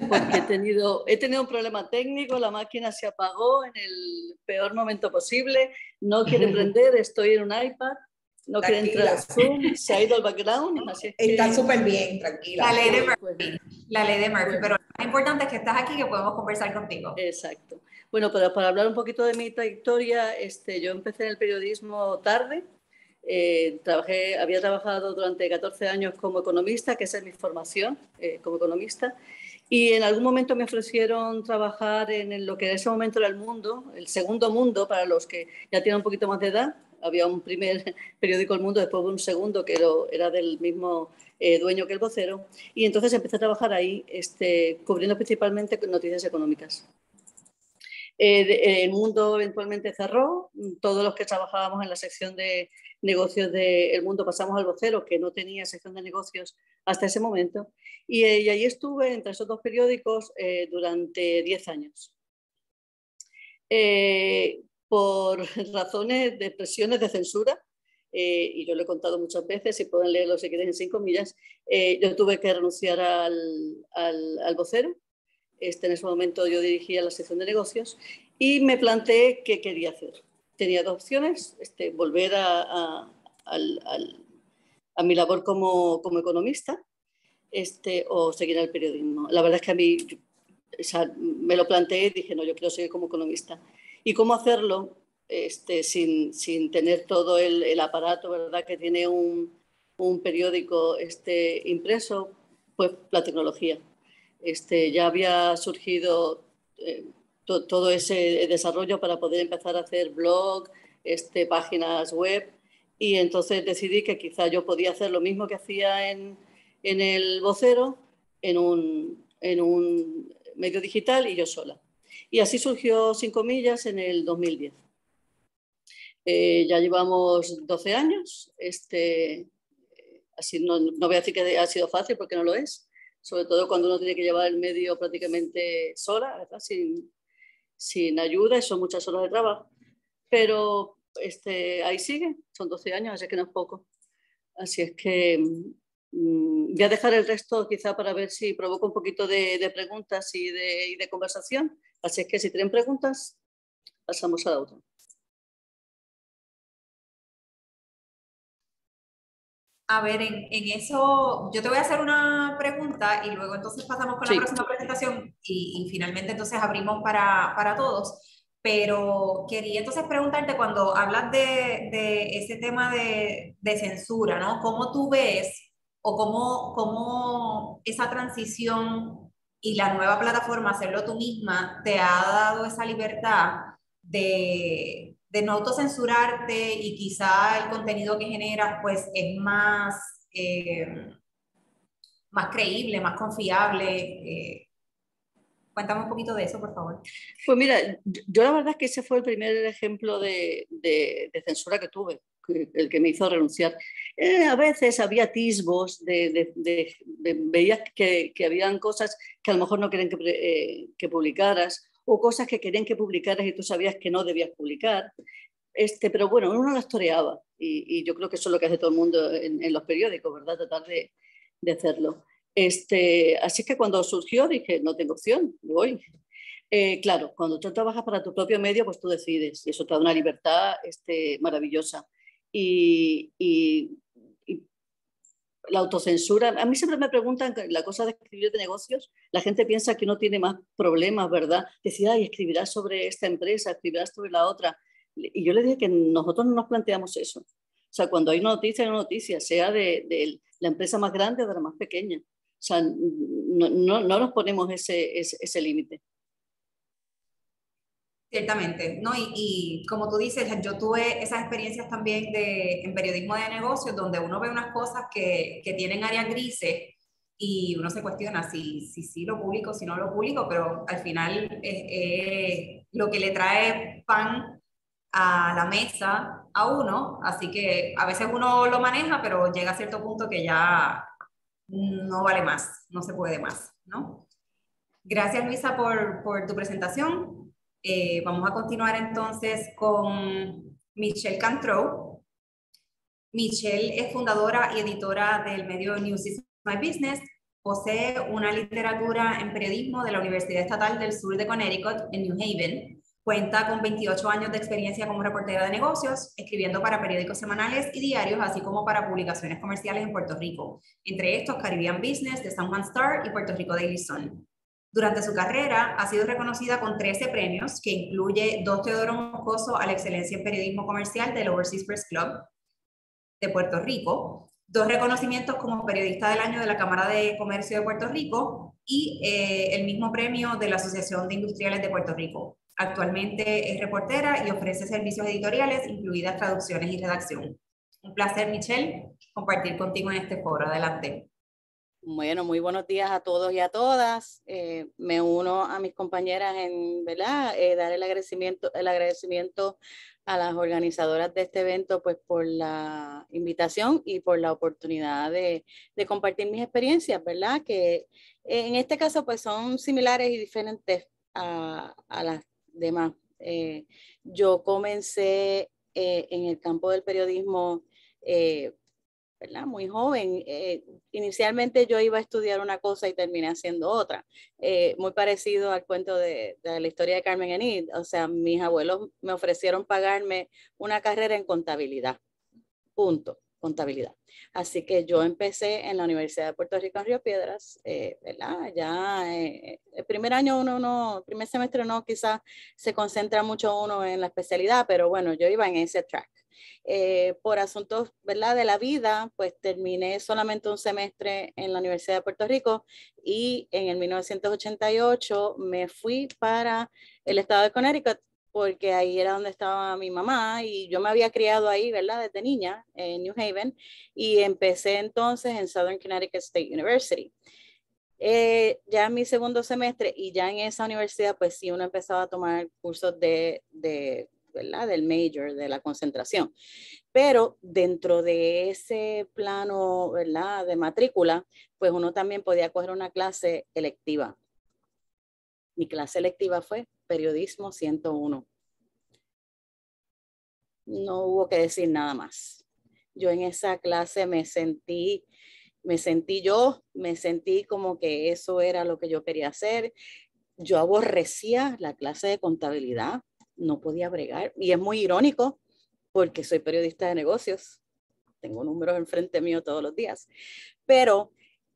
S5: porque he tenido, he tenido un problema técnico, la máquina se apagó en el peor momento posible, no quiere prender, estoy en un iPad, no quiere entrar a Zoom, se ha ido al background.
S2: Está súper bien, tranquila.
S1: La ley de Murphy, la ley de Murphy, pero lo importante es que estás aquí y que podemos conversar contigo.
S5: Exacto. Bueno, para, para hablar un poquito de mi trayectoria, este, yo empecé en el periodismo tarde. Eh, trabajé, había trabajado durante 14 años como economista, que esa es mi formación eh, como economista, y en algún momento me ofrecieron trabajar en lo que en ese momento era el mundo, el segundo mundo para los que ya tienen un poquito más de edad. Había un primer periódico El Mundo, después un segundo que era del mismo eh, dueño que el vocero, y entonces empecé a trabajar ahí, este, cubriendo principalmente noticias económicas. El mundo eventualmente cerró, todos los que trabajábamos en la sección de negocios del mundo pasamos al vocero, que no tenía sección de negocios hasta ese momento, y, y ahí estuve entre esos dos periódicos durante 10 años. por razones de presiones de censura, eh, y yo lo he contado muchas veces, y pueden leerlo si quieren en cinco millas, eh, yo tuve que renunciar al, vocero. Este, en ese momento yo dirigía la sección de negocios y me planteé qué quería hacer. Tenía dos opciones, este, volver a, a, a, mi labor como, como economista este, o seguir el periodismo. La verdad es que a mí me lo planteé y dije, no, yo quiero seguir como economista. ¿Y cómo hacerlo? este, sin, sin, tener todo el, el, aparato ¿verdad? que tiene un, un, periódico este, impreso, pues la tecnología. Este, ya había surgido eh, todo ese desarrollo para poder empezar a hacer blog, este, páginas web, y entonces decidí que quizá yo podía hacer lo mismo que hacía en, en el vocero, en un, en un medio digital y yo sola. Y así surgió Cinco Millas en el 2010. Eh, ya llevamos 12 años. Este, así no, no, voy a decir que ha sido fácil porque no lo es, sobre todo cuando uno tiene que llevar el medio prácticamente sola, Sin, sin ayuda, y son muchas horas de trabajo. Pero este, ahí sigue, son 12 años, así que no es poco. Así es que mm, voy a dejar el resto quizá para ver si provoco un poquito de, de preguntas y de, y de conversación. Así es que si tienen preguntas, pasamos a la otra.
S1: A ver, en, eso, yo te voy a hacer una pregunta y luego entonces pasamos con la próxima presentación y, finalmente entonces abrimos para, para, todos. Pero quería entonces preguntarte cuando hablas de, de ese tema de, de, censura, ¿no? ¿Cómo tú ves o cómo, cómo esa transición y la nueva plataforma, hacerlo tú misma, te ha dado esa libertad de, de no autocensurarte y quizá el contenido que generas pues es más, eh, más creíble, más confiable. Eh, cuéntame un poquito de eso, por favor.
S5: Pues mira, yo la verdad es que ese fue el primer ejemplo de, de, censura que tuve, el que me hizo renunciar. Eh, a veces había atisbos, de, veías que, que, habían cosas que a lo mejor no querían que, que publicaras o cosas que querían que publicaras y tú sabías que no debías publicar. Este, pero bueno, uno las toreaba y, yo creo que eso es lo que hace todo el mundo en, los periódicos, ¿verdad? Tratar de, de, hacerlo. Este, así que cuando surgió dije, no tengo opción, voy. Eh, claro, cuando tú trabajas para tu propio medio, pues tú decides y eso te da una libertad este, maravillosa. Y, y, la autocensura. A mí siempre me preguntan la cosa de escribir de negocios. La gente piensa que uno tiene más problemas, ¿verdad? Decía, ay, escribirás sobre esta empresa, escribirás sobre la otra. Y yo le dije que nosotros no nos planteamos eso. O sea, cuando hay una noticia, hay una noticia, sea de, la empresa más grande o de la más pequeña. O sea, no, no, no nos ponemos ese, ese límite.
S1: Ciertamente, ¿no? Y, y, como tú dices, yo tuve esas experiencias también de, en periodismo de negocios, donde uno ve unas cosas que, que tienen áreas grises y uno se cuestiona si sí si, lo publico, si no lo publico, pero al final es, lo que le trae pan a la mesa a uno, así que a veces uno lo maneja, pero llega a cierto punto que ya no vale más, no se puede más, ¿no? Gracias Luisa por, por tu presentación. Eh, vamos a continuar entonces con Michelle Cantrow. Michelle es fundadora y editora del medio News is My Business. Posee una literatura en periodismo de la Universidad Estatal del Sur de Connecticut en New Haven. Cuenta con 28 años de experiencia como reportera de negocios, escribiendo para periódicos semanales y diarios, así como para publicaciones comerciales en Puerto Rico, entre estos Caribbean Business, The San Juan Star y Puerto Rico Daily Sun. Durante su carrera ha sido reconocida con 13 premios, que incluye dos Teodoro Moscoso a la excelencia en periodismo comercial del Overseas Press Club de Puerto Rico, dos reconocimientos como periodista del año de la Cámara de Comercio de Puerto Rico y eh, el mismo premio de la Asociación de Industriales de Puerto Rico. Actualmente es reportera y ofrece servicios editoriales, incluidas traducciones y redacción. Un placer, Michelle, compartir contigo en este foro. Adelante.
S3: Bueno, muy buenos días a todos y a todas. Eh, me uno a mis compañeras en. Eh, dar el agradecimiento, el agradecimiento a las organizadoras de este evento pues por la invitación y por la oportunidad de, compartir mis experiencias, ¿verdad? Que en este caso pues son similares y diferentes a, las demás. Eh, yo comencé en el campo del periodismo muy joven. Eh, inicialmente yo iba a estudiar una cosa y terminé haciendo otra, eh, muy parecido al cuento de, la historia de Carmen Enid. O sea, mis abuelos me ofrecieron pagarme una carrera en contabilidad. Punto contabilidad. Así que yo empecé en la Universidad de Puerto Rico en Río Piedras, eh. Ya el primer año uno no, el primer semestre no, quizás se concentra mucho uno en la especialidad, pero bueno, yo iba en ese track. Eh, por asuntos, ¿verdad? De la vida, pues terminé solamente un semestre en la Universidad de Puerto Rico y en el 1988 me fui para el estado de Connecticut porque ahí era donde estaba mi mamá y yo me había criado ahí, ¿verdad? Desde niña en New Haven y empecé entonces en Southern Connecticut State University. Eh, ya en mi segundo semestre y ya en esa universidad, pues sí, uno empezaba a tomar cursos de, de Del major, de la concentración. Pero dentro de ese plano, ¿verdad? De matrícula, pues uno también podía coger una clase electiva. Mi clase electiva fue periodismo 101. No hubo que decir nada más. Yo en esa clase me sentí, me sentí yo, me sentí como que eso era lo que yo quería hacer. Yo aborrecía la clase de contabilidad, no podía bregar. Y es muy irónico porque soy periodista de negocios, tengo números enfrente mío todos los días, pero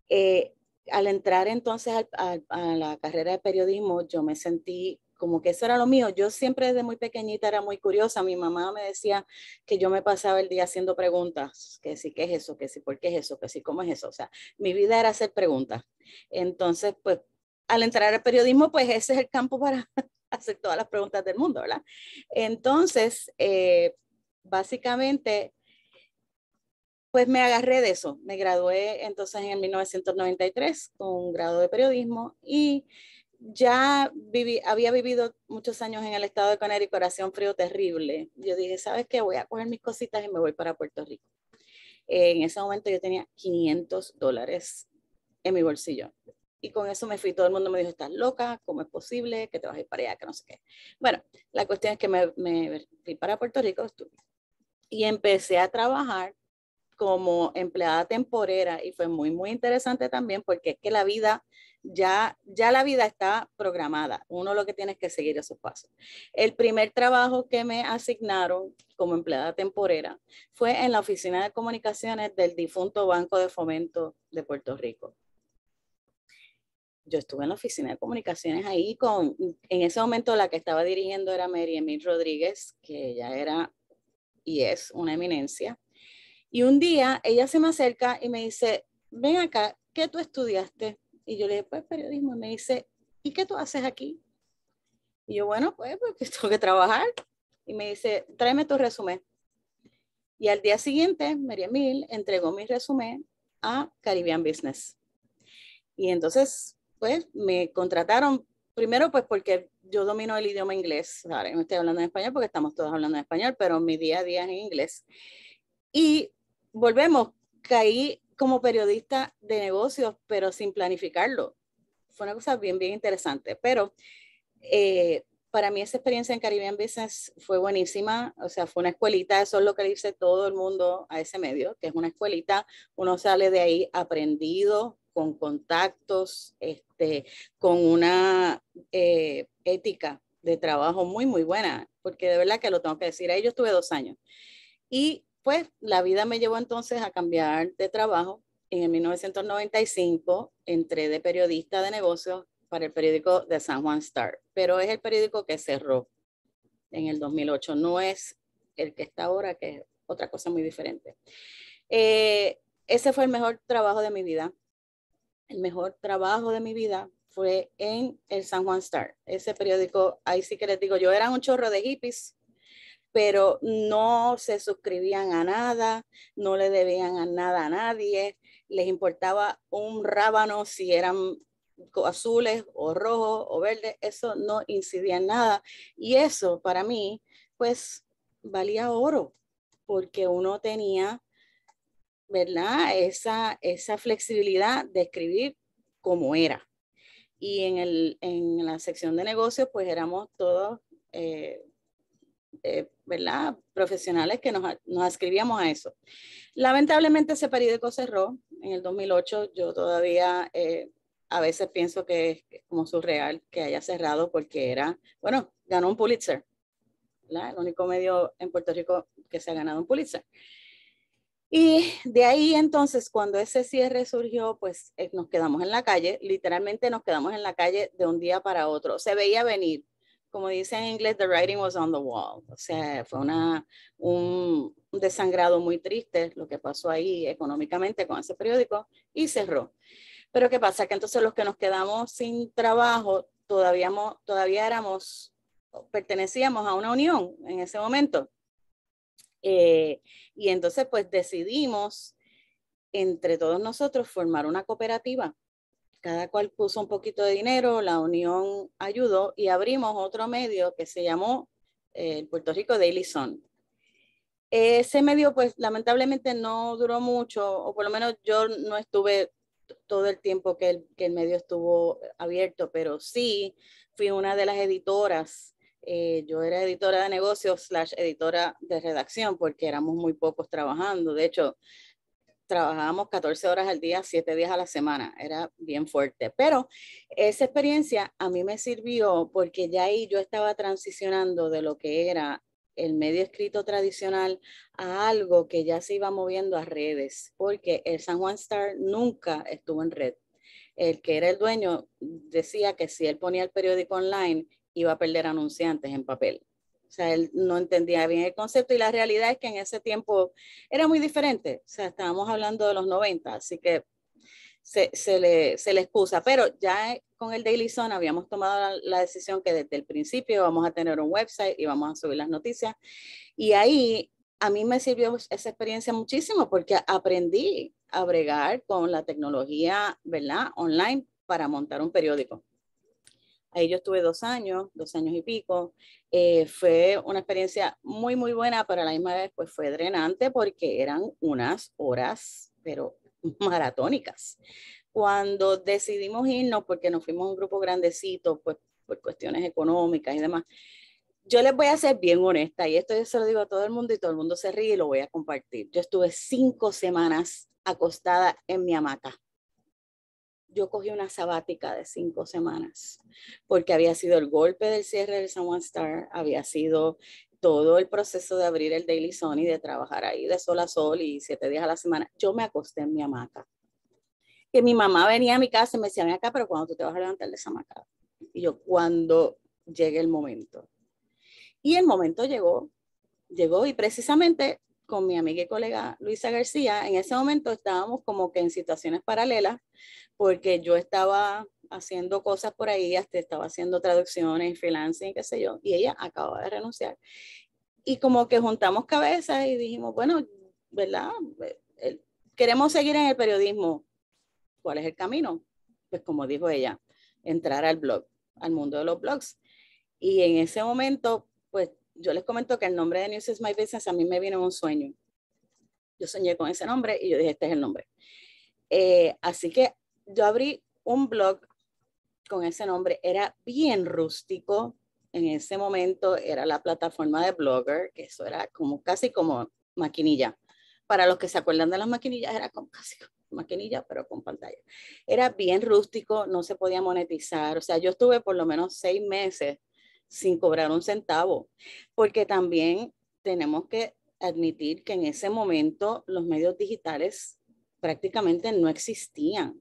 S3: eh, al entrar entonces a, la carrera de periodismo, yo me sentí como que eso era lo mío. Yo siempre desde muy pequeñita era muy curiosa. Mi mamá me decía que yo me pasaba el día haciendo preguntas, que sí, ¿qué es eso? Que sí, ¿por qué es eso? Que sí, ¿cómo es eso? O sea, mi vida era hacer preguntas. Entonces, pues, al entrar al periodismo, pues ese es el campo para hacer todas las preguntas del mundo, ¿verdad? Entonces, eh, básicamente, pues me agarré de eso. Me gradué entonces en 1993 con un grado de periodismo y ya viví, había vivido muchos años en el estado de Connecticut, hacía un frío terrible. Yo dije, ¿sabes qué? Voy a coger mis cositas y me voy para Puerto Rico. en ese momento yo tenía 500 dólares en mi bolsillo. Y con eso me fui. Todo el mundo me dijo, estás loca, ¿cómo es posible que te vas a ir para allá? Que no sé qué. Bueno, la cuestión es que me, me fui para Puerto Rico y empecé a trabajar como empleada temporera y fue muy, muy interesante también porque es que la vida ya, ya la vida está programada. Uno lo que tiene es que seguir esos pasos. El primer trabajo que me asignaron como empleada temporera fue en la oficina de comunicaciones del difunto Banco de Fomento de Puerto Rico. Yo estuve en la oficina de comunicaciones ahí con, en ese momento la que estaba dirigiendo era Mary Emil Rodríguez, que ella era y es una eminencia. Y un día ella se me acerca y me dice, ven acá, ¿qué tú estudiaste? Y yo le dije, pues periodismo. Y me dice, ¿y qué tú haces aquí? Y yo, bueno, pues, porque tengo que trabajar. Y me dice, tráeme tu resumen. Y al día siguiente, María Mil entregó mi resumen a Caribbean Business. Y entonces, pues, me contrataron primero, pues, porque yo domino el idioma inglés. Ahora no estoy hablando en español porque estamos todos hablando en español, pero mi día a día es en inglés. Y volvemos, caí como periodista de negocios, pero sin planificarlo. Fue una cosa bien, bien interesante. Pero eh, para mí esa experiencia en Caribbean Business fue buenísima. O sea, fue una escuelita, eso es lo que dice todo el mundo a ese medio, que es una escuelita. Uno sale de ahí aprendido, con contactos, este, con una eh, ética de trabajo muy, muy buena, porque de verdad que lo tengo que decir. Ahí yo estuve dos años. Y pues la vida me llevó entonces a cambiar de trabajo. En el 1995 entré de periodista de negocios para el periódico de San Juan Star, pero es el periódico que cerró en el 2008, no es el que está ahora, que es otra cosa muy diferente. Eh, ese fue el mejor trabajo de mi vida. El mejor trabajo de mi vida fue en el San Juan Star. Ese periódico, ahí sí que les digo, yo era un chorro de hippies, pero no se suscribían a nada, no le debían a nada a nadie, les importaba un rábano si eran azules o rojos o verdes, eso no incidía en nada. Y eso para mí, pues, valía oro, porque uno tenía, ¿verdad? Esa, esa flexibilidad de escribir como era. Y en, el, en la sección de negocios, pues éramos todos eh, eh, ¿verdad? profesionales que nos, nos ascribíamos a eso. Lamentablemente ese periódico cerró en el 2008. Yo todavía eh, a veces pienso que es como surreal que haya cerrado porque era, bueno, ganó un Pulitzer. El único medio en Puerto Rico que se ha ganado un Pulitzer. Y de ahí entonces, cuando ese cierre surgió, pues eh, nos quedamos en la calle, literalmente nos quedamos en la calle de un día para otro. Se veía venir, como dice en inglés, the writing was on the wall. O sea, fue una, un, desangrado muy triste lo que pasó ahí económicamente con ese periódico y cerró. Pero ¿qué pasa? Que entonces los que nos quedamos sin trabajo todavía, todavía éramos, pertenecíamos a una unión en ese momento. Eh, y entonces pues decidimos entre todos nosotros formar una cooperativa cada cual puso un poquito de dinero, la unión ayudó y abrimos otro medio que se llamó el eh, Puerto Rico Daily Sun. Ese medio, pues lamentablemente no duró mucho, o por lo menos yo no estuve todo el tiempo que el, que el medio estuvo abierto, pero sí fui una de las editoras. Eh, yo era editora de negocios slash editora de redacción porque éramos muy pocos trabajando. De hecho, trabajábamos 14 horas al día, 7 días a la semana, era bien fuerte. Pero esa experiencia a mí me sirvió porque ya ahí yo estaba transicionando de lo que era el medio escrito tradicional a algo que ya se iba moviendo a redes, porque el San Juan Star nunca estuvo en red. El que era el dueño decía que si él ponía el periódico online iba a perder anunciantes en papel. O sea, él no entendía bien el concepto y la realidad es que en ese tiempo era muy diferente. O sea, estábamos hablando de los 90, así que se, le, se le excusa. Pero ya con el Daily Sun habíamos tomado la, decisión que desde el principio vamos a tener un website y vamos a subir las noticias. Y ahí a mí me sirvió esa experiencia muchísimo porque aprendí a bregar con la tecnología, ¿verdad? Online para montar un periódico. Ahí yo estuve dos años, dos años y pico. Eh, fue una experiencia muy, muy buena, pero a la misma vez pues fue drenante porque eran unas horas, pero maratónicas. Cuando decidimos irnos, porque nos fuimos un grupo grandecito, pues por cuestiones económicas y demás, yo les voy a ser bien honesta, y esto yo se lo digo a todo el mundo y todo el mundo se ríe y lo voy a compartir. Yo estuve cinco semanas acostada en mi hamaca yo cogí una sabática de cinco semanas, porque había sido el golpe del cierre del San Juan Star, había sido todo el proceso de abrir el Daily Sun y de trabajar ahí de sol a sol y siete días a la semana. Yo me acosté en mi hamaca. Que mi mamá venía a mi casa y me decía, ven acá, pero cuando tú te vas a levantar de esa hamaca. Y yo, cuando llegue el momento. Y el momento llegó, llegó y precisamente con mi amiga y colega Luisa García, en ese momento estábamos como que en situaciones paralelas, porque yo estaba haciendo cosas por ahí, hasta estaba haciendo traducciones, freelancing, qué sé yo, y ella acababa de renunciar. Y como que juntamos cabezas y dijimos, bueno, ¿verdad? Eh, queremos seguir en el periodismo. ¿Cuál es el camino? Pues como dijo ella, entrar al blog, al mundo de los blogs. Y en ese momento, pues yo les comento que el nombre de News is My Business a mí me vino en un sueño. Yo soñé con ese nombre y yo dije, este es el nombre. Eh, así que yo abrí un blog con ese nombre. Era bien rústico. En ese momento era la plataforma de Blogger, que eso era como casi como maquinilla. Para los que se acuerdan de las maquinillas, era como casi maquinilla, pero con pantalla. Era bien rústico, no se podía monetizar. O sea, yo estuve por lo menos seis meses sin cobrar un centavo, porque también tenemos que admitir que en ese momento los medios digitales prácticamente no existían.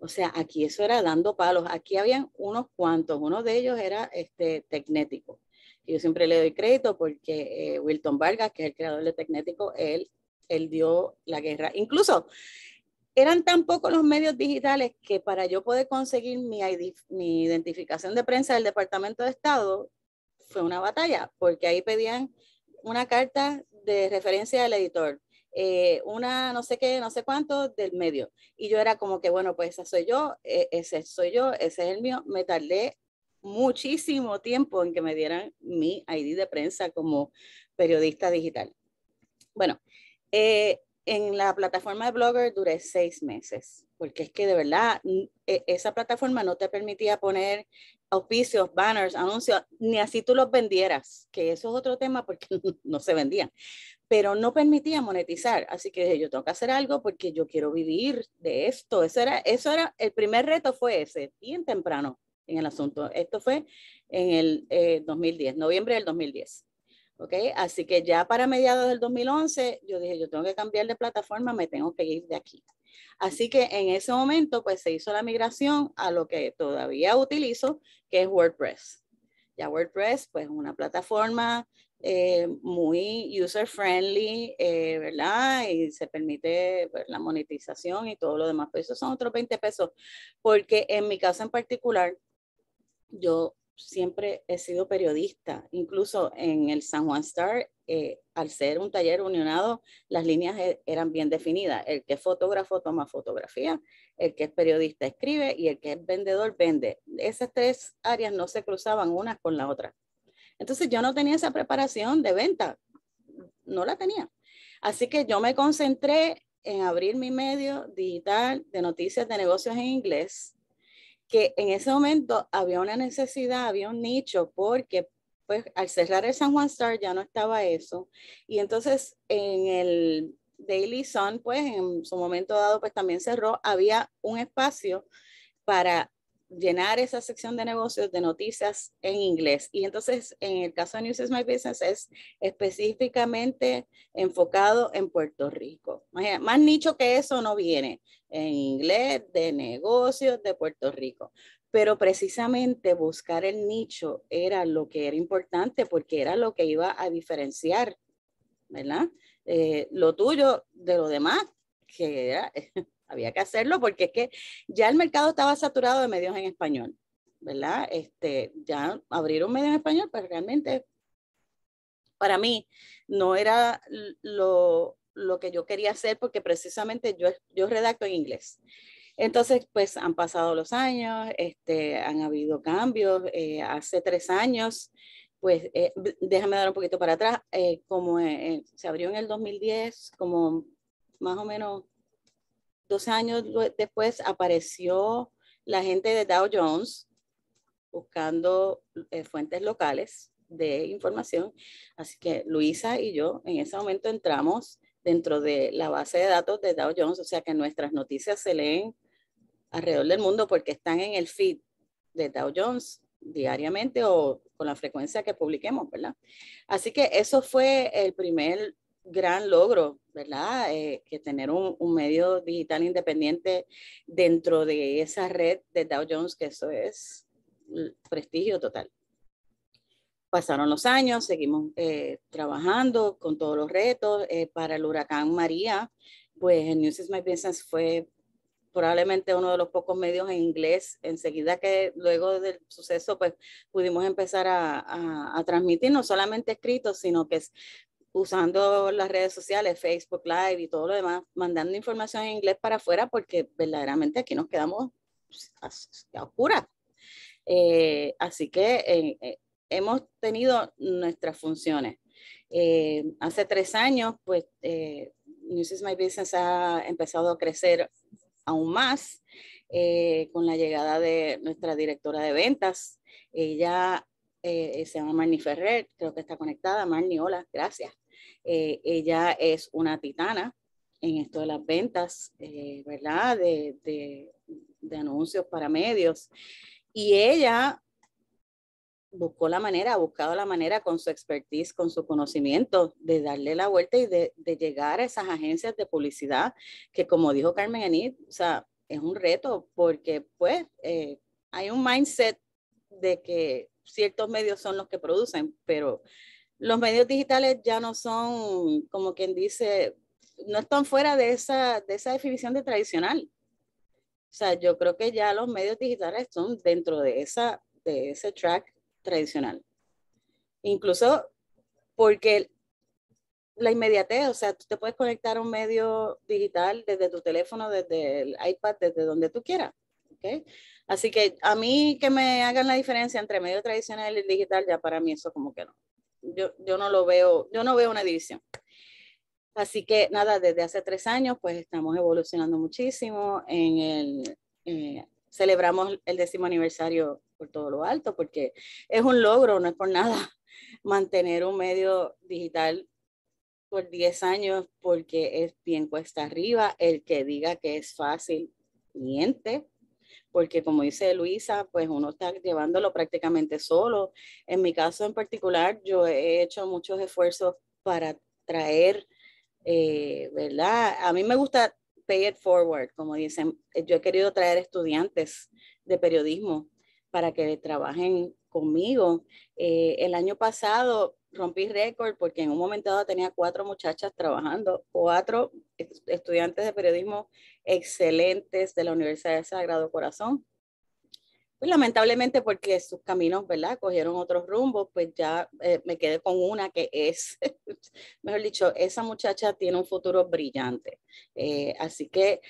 S3: O sea, aquí eso era dando palos. Aquí habían unos cuantos. Uno de ellos era este Tecnético. Yo siempre le doy crédito porque eh, Wilton Vargas, que es el creador de Tecnético, él, él dio la guerra. Incluso eran tan pocos los medios digitales que para yo poder conseguir mi, mi identificación de prensa del Departamento de Estado fue una batalla, porque ahí pedían una carta de referencia del editor, eh, una no sé qué, no sé cuánto del medio. Y yo era como que, bueno, pues esa soy yo, e, ese soy yo, ese es el mío. Me tardé muchísimo tiempo en que me dieran mi ID de prensa como periodista digital. Bueno, eh, en la plataforma de Blogger duré seis meses, porque es que de verdad e, esa plataforma no te permitía poner auspicios, banners, anuncios, ni así tú los vendieras, que eso es otro tema porque no se vendían, pero no permitía monetizar. Así que dije, yo tengo que hacer algo porque yo quiero vivir de esto. Eso era, eso era, el primer reto fue ese, bien temprano en el asunto. Esto fue en el 2010, eh, noviembre del 2010. ¿ok? Así que ya para mediados del 2011, yo dije, yo tengo que cambiar de plataforma, me tengo que ir de aquí. Así que en ese momento, pues se hizo la migración a lo que todavía utilizo, que es WordPress. Ya WordPress, pues una plataforma eh, muy user friendly, eh, ¿verdad? Y se permite pues, la monetización y todo lo demás. Pero esos son otros 20 pesos, porque en mi caso en particular, yo siempre he sido periodista, incluso en el San Juan Star, eh, al ser un taller unionado, las líneas e, eran bien definidas. El que es fotógrafo toma fotografía, el que es periodista escribe y el que es vendedor vende. Esas tres áreas no se cruzaban unas con la otra. Entonces yo no tenía esa preparación de venta, no la tenía. Así que yo me concentré en abrir mi medio digital de noticias de negocios en inglés que en ese momento había una necesidad, había un nicho, porque pues al cerrar el San Juan Star ya no estaba eso. Y entonces en el Daily Sun, pues en su momento dado, pues también cerró, había un espacio para llenar esa sección de negocios de noticias en inglés. Y entonces, en el caso de News is My Business, es específicamente enfocado en Puerto Rico. Más nicho que eso no viene en inglés de negocios de Puerto Rico. Pero precisamente buscar el nicho era lo que era importante porque era lo que iba a diferenciar, ¿verdad? Eh, lo tuyo de lo demás, que había que hacerlo porque es que ya el mercado estaba saturado de medios en español, ¿verdad? Este, ya abrir un medio en español, pues realmente para mí no era lo, lo que yo quería hacer porque precisamente yo, yo redacto en inglés. Entonces, pues han pasado los años, este, han habido cambios. Eh, hace tres años, pues eh, déjame dar un poquito para atrás, eh, como se abrió en el 2010, como más o menos dos años después apareció la gente de Dow Jones buscando fuentes locales de información. Así que Luisa y yo en ese momento entramos dentro de la base de datos de Dow Jones, o sea que nuestras noticias se leen alrededor del mundo porque están en el feed de Dow Jones diariamente o con la frecuencia que publiquemos, ¿verdad? Así que eso fue el primer gran logro, ¿verdad? Eh, que tener un, un, medio digital independiente dentro de esa red de Dow Jones, que eso es prestigio total pasaron los años, seguimos eh, trabajando con todos los retos. Eh, para el huracán María, pues News is My Business fue probablemente uno de los pocos medios en inglés. Enseguida que luego del suceso, pues pudimos empezar a, a, transmitir no solamente escritos, sino que usando las redes sociales, Facebook Live y todo lo demás, mandando información en inglés para afuera, porque verdaderamente aquí nos quedamos a, oscuras. Eh, así que hemos tenido nuestras funciones. Eh, hace tres años, pues, eh, News is My Business ha empezado a crecer aún más eh, con la llegada de nuestra directora de ventas. Ella se llama Marnie Ferrer, creo que está conectada. Marnie, hola, gracias. ella es una titana en esto de las ventas, ¿verdad? De, de, de anuncios para medios. Y ella buscó la manera, ha buscado la manera con su expertise, con su conocimiento, de darle la vuelta y de, de llegar a esas agencias de publicidad, que como dijo Carmen Anit, o sea, es un reto porque pues eh, hay un mindset de que ciertos medios son los que producen, pero los medios digitales ya no son, como quien dice, no están fuera de esa, de esa definición de tradicional. O sea, yo creo que ya los medios digitales son dentro de, esa, de ese track tradicional. Incluso porque la inmediatez, o sea, tú te puedes conectar a un medio digital desde tu teléfono, desde el iPad, desde donde tú quieras. ¿okay? Así que a mí que me hagan la diferencia entre medio tradicional y digital, ya para mí eso como que no. Yo, yo no lo veo, yo no veo una división. Así que nada, desde hace tres años pues estamos evolucionando muchísimo. Eh, celebramos el décimo aniversario por todo lo alto porque es un logro, no es por nada mantener un medio digital por 10 años porque es bien cuesta arriba. El que diga que es fácil, miente, porque como dice Luisa, pues uno está llevándolo prácticamente solo. En mi caso en particular, yo he hecho muchos esfuerzos para traer, eh, ¿verdad? A mí me gusta pay it forward, como dicen. Yo he querido traer estudiantes de periodismo para que trabajen conmigo. Eh, el año pasado rompí récord porque en un momento dado tenía cuatro muchachas trabajando, cuatro estudiantes de periodismo excelentes de la Universidad de Sagrado Corazón. Pues lamentablemente porque sus caminos, ¿verdad? Cogieron otros rumbos, pues ya eh, me quedé con una que es, mejor dicho, esa muchacha tiene un futuro brillante. Eh, así que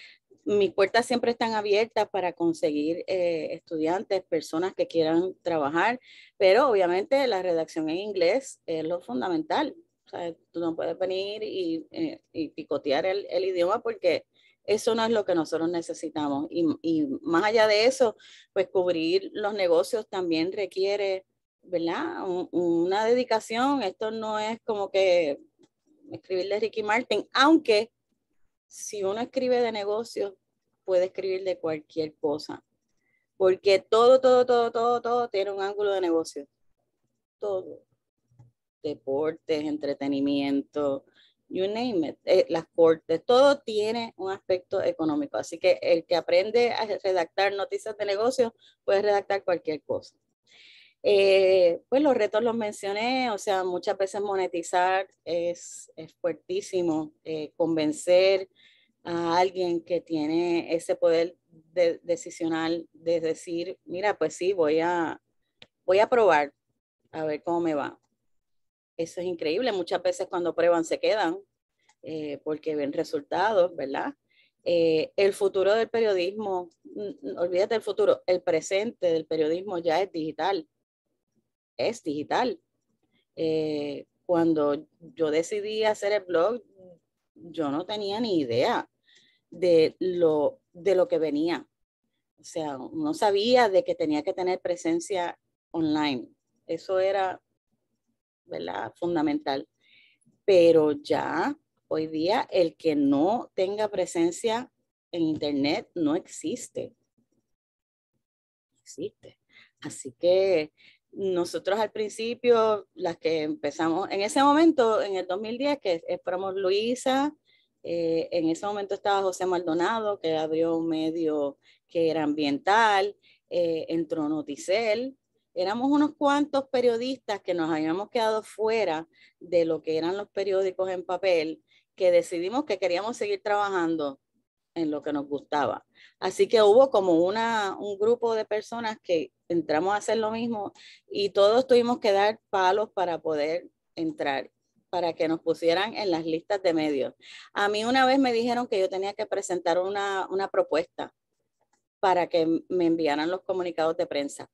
S3: mis puertas siempre están abiertas para conseguir eh, estudiantes, personas que quieran trabajar, pero obviamente la redacción en inglés es lo fundamental. O sea, tú no puedes venir y, eh, picotear el, idioma porque eso no es lo que nosotros necesitamos. Y, más allá de eso, pues cubrir los negocios también requiere, ¿verdad? una dedicación. Esto no es como que escribirle Ricky Martin, aunque si uno escribe de negocios, puede escribir de cualquier cosa. Porque todo, todo, todo, todo, todo tiene un ángulo de negocio. Todo. Deportes, entretenimiento, you name it, eh, las cortes, todo tiene un aspecto económico. Así que el que aprende a redactar noticias de negocios puede redactar cualquier cosa. Eh, pues los retos los mencioné, o sea, muchas veces monetizar es, es fuertísimo, eh, convencer a alguien que tiene ese poder decisional de decir, mira, pues sí, voy a, voy a probar a ver cómo me va. Eso es increíble, muchas veces cuando prueban se quedan eh, porque ven resultados, ¿verdad? el futuro del periodismo, olvídate del futuro, el presente del periodismo ya es digital es digital. Eh, cuando yo decidí hacer el blog, yo no tenía ni idea de lo, de lo que venía. O sea, no sabía de que tenía que tener presencia online. Eso era, ¿verdad? Fundamental. Pero ya hoy día el que no tenga presencia en Internet no existe. Existe. Así que nosotros al principio, las que empezamos, en ese momento, en el 2010, que fuéramos Luisa, eh, en ese momento estaba José Maldonado, que abrió un medio que era ambiental, eh, entró Noticel, éramos unos cuantos periodistas que nos habíamos quedado fuera de lo que eran los periódicos en papel, que decidimos que queríamos seguir trabajando en lo que nos gustaba. Así que hubo como una, un grupo de personas que entramos a hacer lo mismo y todos tuvimos que dar palos para poder entrar, para que nos pusieran en las listas de medios. A mí una vez me dijeron que yo tenía que presentar una, una propuesta para que me enviaran los comunicados de prensa.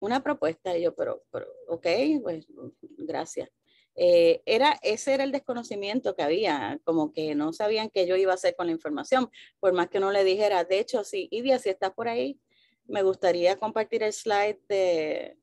S3: Una propuesta, y yo, pero, pero ok, pues gracias. Eh, era, ese era el desconocimiento que había, como que no sabían qué yo iba a hacer con la información, por más que no le dijera, de hecho, sí, Idia, si estás por ahí, me gustaría compartir el slide de,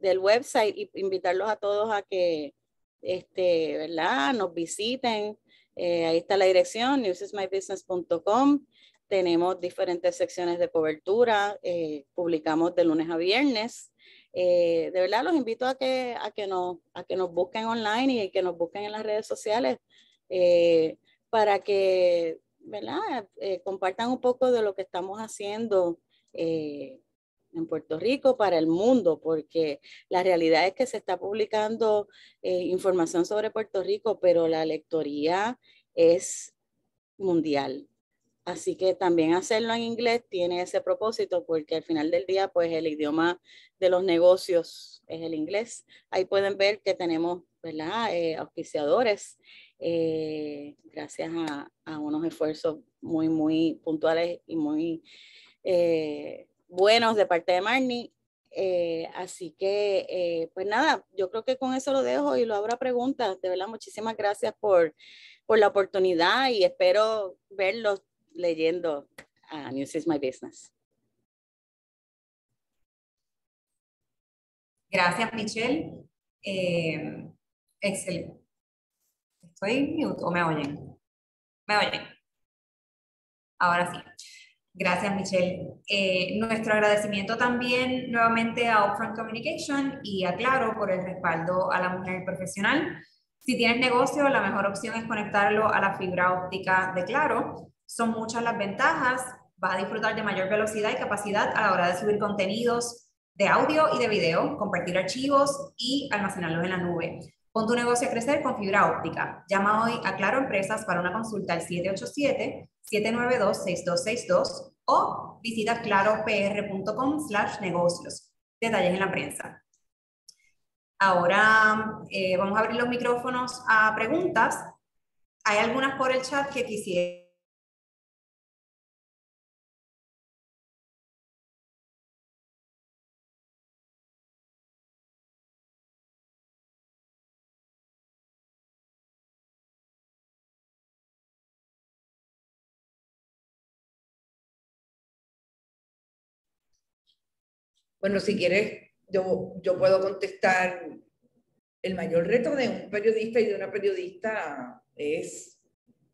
S3: del website y invitarlos a todos a que este, ¿verdad? nos visiten. Eh, ahí está la dirección, newsismybusiness.com. Tenemos diferentes secciones de cobertura, eh, publicamos de lunes a viernes. Eh, de verdad los invito a que, a, que nos, a que nos busquen online y que nos busquen en las redes sociales para que ¿verdad? compartan un poco de lo que estamos haciendo eh, en Puerto Rico para el mundo, porque la realidad es que se está publicando eh, información sobre Puerto Rico, pero la lectoría es mundial. Así que también hacerlo en inglés tiene ese propósito porque al final del día, pues el idioma de los negocios es el inglés. Ahí pueden ver que tenemos, ¿verdad? Eh, auspiciadores, eh, gracias a, a, unos esfuerzos muy, muy puntuales y muy eh, buenos de parte de Marnie. Eh, así que, eh, pues nada, yo creo que con eso lo dejo y lo abro a preguntas. De verdad, muchísimas gracias por, por la oportunidad y espero verlos leyendo a News is My Business.
S1: Gracias, Michelle. Eh, excelente. ¿Estoy mute o me oyen? ¿Me oyen? Ahora sí. Gracias, Michelle. Eh, nuestro agradecimiento también nuevamente a Upfront Communication y a Claro por el respaldo a la mujer profesional. Si tienes negocio, la mejor opción es conectarlo a la fibra óptica de Claro. Son muchas las ventajas. Vas a disfrutar de mayor velocidad y capacidad a la hora de subir contenidos de audio y de video, compartir archivos y almacenarlos en la nube. Pon tu negocio a crecer con fibra óptica. Llama hoy a Claro Empresas para una consulta al 787 792-6262 o visita claropr.com slash negocios. Detalles en la prensa. Ahora eh, vamos a abrir los micrófonos a preguntas. Hay algunas por el chat que quisiera
S2: Bueno, si quieres, yo, yo puedo contestar. El mayor reto de un periodista y de una periodista es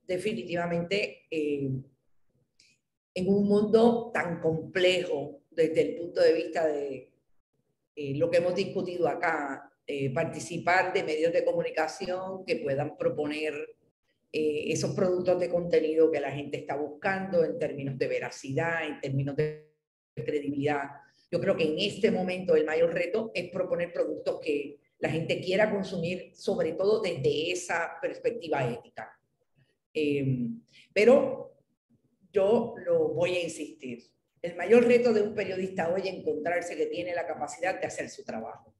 S2: definitivamente eh, en un mundo tan complejo desde el punto de vista de eh, lo que hemos discutido acá, eh, participar de medios de comunicación que puedan proponer esos productos de contenido que la gente está buscando en términos de veracidad, en términos de credibilidad yo creo que en este momento el mayor reto es proponer productos que la gente quiera consumir, sobre todo desde esa perspectiva ética. Em, pero yo lo voy a insistir. El mayor reto de un periodista hoy es encontrarse que tiene la capacidad de hacer su trabajo,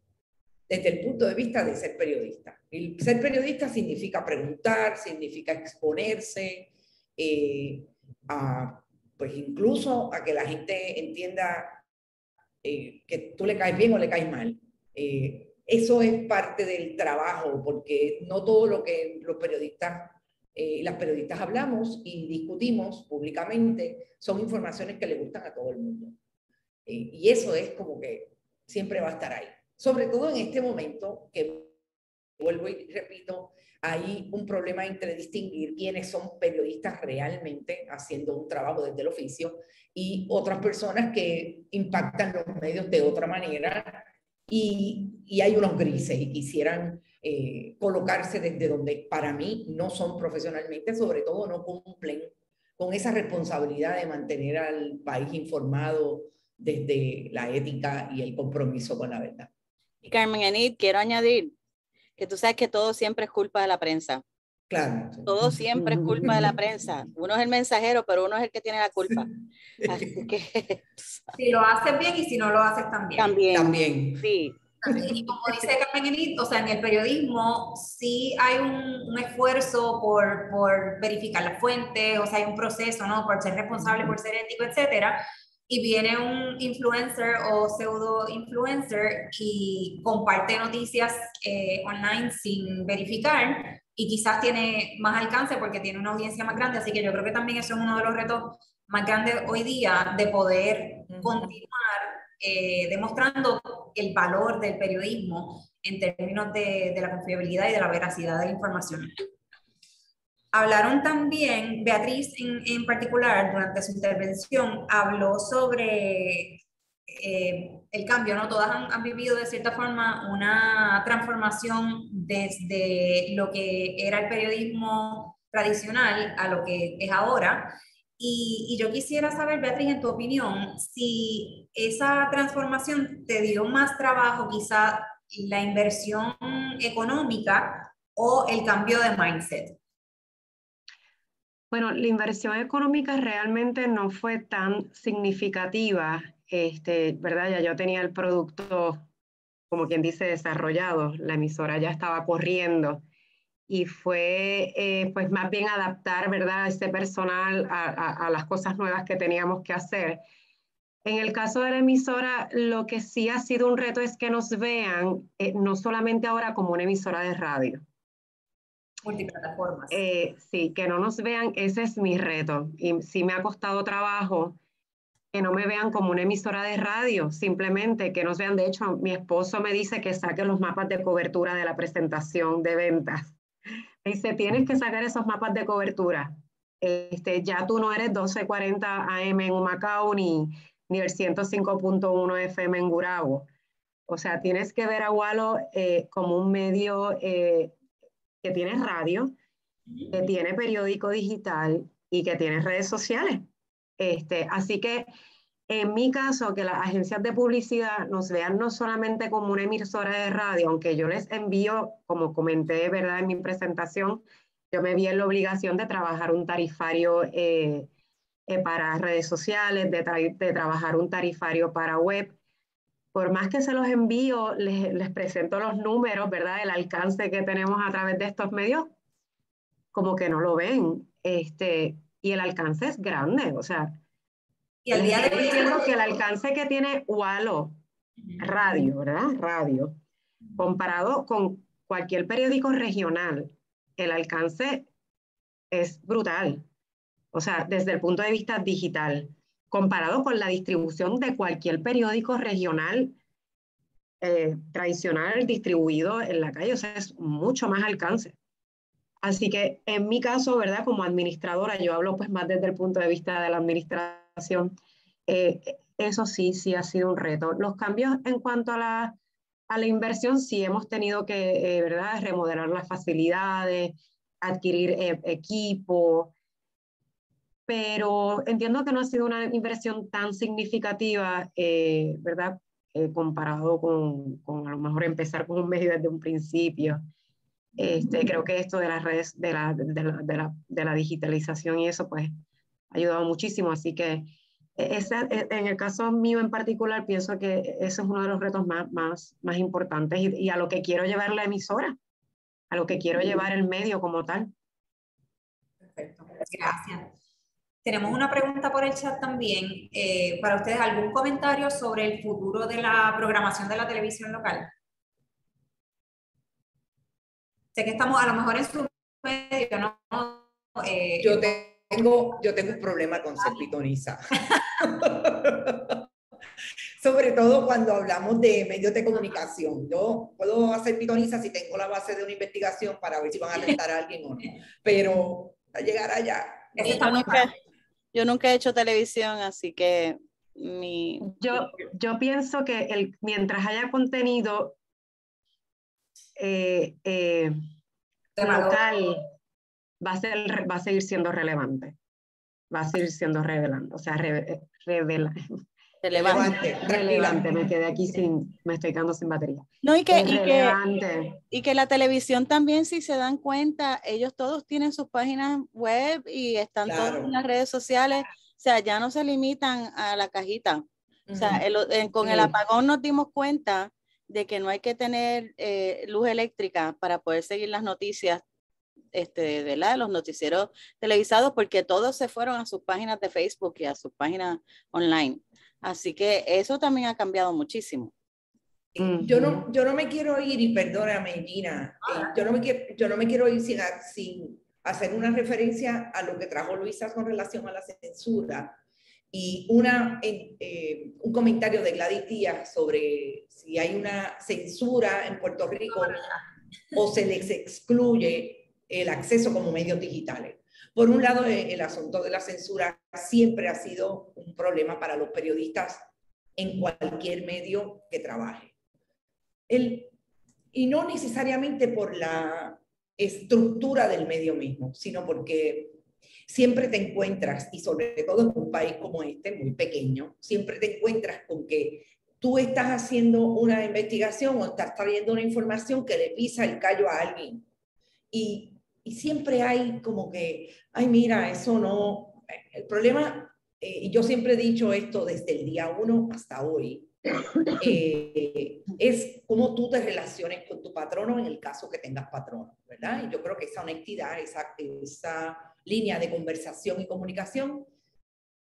S2: desde el punto de vista de ser periodista. El ser periodista significa preguntar, significa exponerse, eh, a, pues incluso a que la gente entienda eh, que tú le caes bien o le caes mal. Eh, eso es parte del trabajo, porque no todo lo que los periodistas eh, las periodistas hablamos y discutimos públicamente son informaciones que le gustan a todo el mundo. y eso es como que siempre va a estar ahí. Sobre todo en este momento que, vuelvo y repito, hay un problema entre distinguir quiénes son periodistas realmente haciendo un trabajo desde el oficio y otras personas que impactan los medios de otra manera y, y hay unos grises y quisieran eh, colocarse desde donde para mí no son profesionalmente, sobre todo no cumplen con esa responsabilidad de mantener al país informado desde la ética y el compromiso con la verdad.
S3: Y Carmen Enid, quiero añadir que tú sabes que todo siempre es culpa de la prensa.
S2: Claro.
S3: Todo siempre es culpa de la prensa. Uno es el mensajero, pero uno es el que tiene la culpa. Así que,
S1: si lo haces bien y si no lo haces también.
S3: También.
S2: También.
S3: Sí.
S1: Y como dice Carmen Enid, o sea, en el periodismo sí hay un, un, esfuerzo por, por verificar las fuentes, o sea, hay un proceso, ¿no? Por ser responsable, por ser ético, etcétera y viene un influencer o pseudo influencer y comparte noticias eh, online sin verificar y quizás tiene más alcance porque tiene una audiencia más grande, así que yo creo que también eso es uno de los retos más grandes hoy día de poder continuar eh, demostrando el valor del periodismo en términos de, de la confiabilidad y de la veracidad de la información. Hablaron también, Beatriz en, en particular, durante su intervención, habló sobre eh, el cambio, ¿no? Todas han, vivido de cierta forma una transformación desde lo que era el periodismo tradicional a lo que es ahora. Y, y, yo quisiera saber, Beatriz, en tu opinión, si esa transformación te dio más trabajo, quizá la inversión económica o el cambio de mindset.
S4: Bueno, la inversión económica realmente no fue tan significativa, este, ¿verdad? Ya yo tenía el producto, como quien dice, desarrollado, la emisora ya estaba corriendo y fue eh, pues más bien adaptar, ¿verdad?, este personal a, las cosas nuevas que teníamos que hacer. En el caso de la emisora, lo que sí ha sido un reto es que nos vean, eh, no solamente ahora como una emisora de radio.
S1: Multiplataformas.
S4: Eh, sí, que no nos vean, ese es mi reto. Y sí me ha costado trabajo que no me vean como una emisora de radio, simplemente que nos vean. De hecho, mi esposo me dice que saque los mapas de cobertura de la presentación de ventas Dice, tienes que sacar esos mapas de cobertura. Este, ya tú no eres 1240 AM en Humacao ni, ni el 105.1 FM en Gurabo. O sea, tienes que ver a Walo eh, como un medio eh, que tiene radio, que tiene periódico digital y que tiene redes sociales. Este, así que en mi caso, que las agencias de publicidad nos vean no solamente como una emisora de radio, aunque yo les envío, como comenté, ¿verdad? En mi presentación, yo me vi en la obligación de trabajar un tarifario eh, eh, para redes sociales, de, trabajar un tarifario para web. Por más que se los envío, les, les presento los números, ¿verdad? El alcance que tenemos a través de estos medios, como que no lo ven. Este, y el alcance es grande, o sea,
S1: y al día de hoy
S4: que el alcance que tiene Walo Radio, ¿verdad? Radio, comparado con cualquier periódico regional, el alcance es brutal. O sea, desde el punto de vista digital, comparado con la distribución de cualquier periódico regional eh, tradicional distribuido en la calle, o sea, es mucho más alcance. Así que en mi caso, ¿verdad? Como administradora, yo hablo pues más desde el punto de vista de la administración eh, eso sí, sí ha sido un reto. Los cambios en cuanto a la, a la inversión, sí hemos tenido que, eh, ¿verdad?, remodelar las facilidades, adquirir eh, equipo, pero entiendo que no ha sido una inversión tan significativa, ¿verdad?, comparado con, con, a lo mejor empezar con un medio desde un principio. Este, creo que esto de las redes, de la, de la, de la, de la digitalización y eso, pues, ha ayudado muchísimo. Así que e, e, en el caso mío en particular, pienso que ese es uno de los retos más, más, más importantes y, a lo que quiero llevar la emisora, a lo que quiero llevar el medio como tal.
S1: Perfecto, gracias. Tenemos una pregunta por el chat también. Eh, para ustedes, ¿algún comentario sobre el futuro de la programación de la televisión local? Sé que estamos a lo mejor en su medio, ¿no?
S2: Eh, Yo te tengo, yo tengo un problema con ser pitoniza. Sobre todo cuando hablamos de medios de comunicación. Yo puedo hacer pitoniza si tengo la base de una investigación para ver si van a atentar a alguien o no. Pero a llegar allá.
S3: Yo nunca, yo nunca he hecho televisión, así que mi...
S4: Yo, yo pienso que el, mientras haya contenido eh, eh, local va a, ser, va a seguir siendo relevante. Va a seguir siendo revelante, o sea, eh, revela,
S3: relevante.
S4: Relevante, me quedé aquí sin, me estoy quedando sin batería.
S3: No, y que, y que, y que, la televisión también, si se dan cuenta, ellos todos tienen sus páginas web y están todos en las redes sociales, o sea, ya no se limitan a la cajita. O sea, con el apagón nos dimos cuenta de que no hay que tener eh, luz eléctrica para poder seguir las noticias este, de los noticieros televisados porque todos se fueron a sus páginas de Facebook y a sus páginas online. Así que eso también ha cambiado muchísimo.
S2: Yo no, yo no me quiero ir, y perdóname, Gina, eh, yo, no me quiero, yo no me quiero ir sin, sin hacer una referencia a lo que trajo Luisa con relación a la censura y una, eh, un comentario de Gladys Díaz sobre si hay una censura en Puerto Rico o se les excluye el acceso como medios digitales. Por un lado, eh, el asunto de la censura siempre ha sido un problema para los periodistas en cualquier medio que trabaje. El, y no necesariamente por la estructura del medio mismo, sino porque siempre te encuentras, y sobre todo en un país como este, muy pequeño, siempre te encuentras con que tú estás haciendo una investigación o estás trayendo una información que le pisa el callo a alguien. Y siempre hay como que, ay, mira, eso no. El problema, eh, y yo siempre he dicho esto desde el día uno hasta hoy, eh, es cómo tú te relaciones con tu patrono en el caso que tengas patrono, ¿verdad? Y yo creo que esa honestidad, esa línea de conversación y comunicación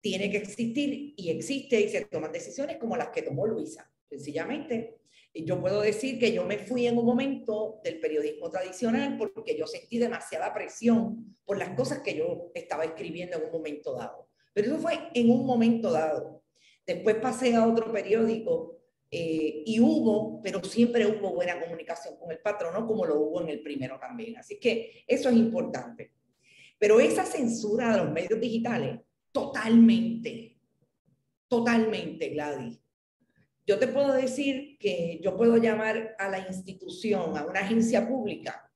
S2: tiene que existir y existe y se toman decisiones como las que tomó Luisa. Sencillamente, yo puedo decir que yo me fui en un momento del periodismo tradicional porque yo sentí demasiada presión por las cosas que yo estaba escribiendo en un momento dado. Pero eso fue en un momento dado. Después pasé a otro periódico eh, y hubo, pero siempre hubo buena comunicación con el patrono, como lo hubo en el primero también. Así que eso es importante. Pero esa censura de los medios digitales, totalmente, totalmente, Gladys. Yo te puedo decir que yo puedo llamar a la institución, a una agencia pública,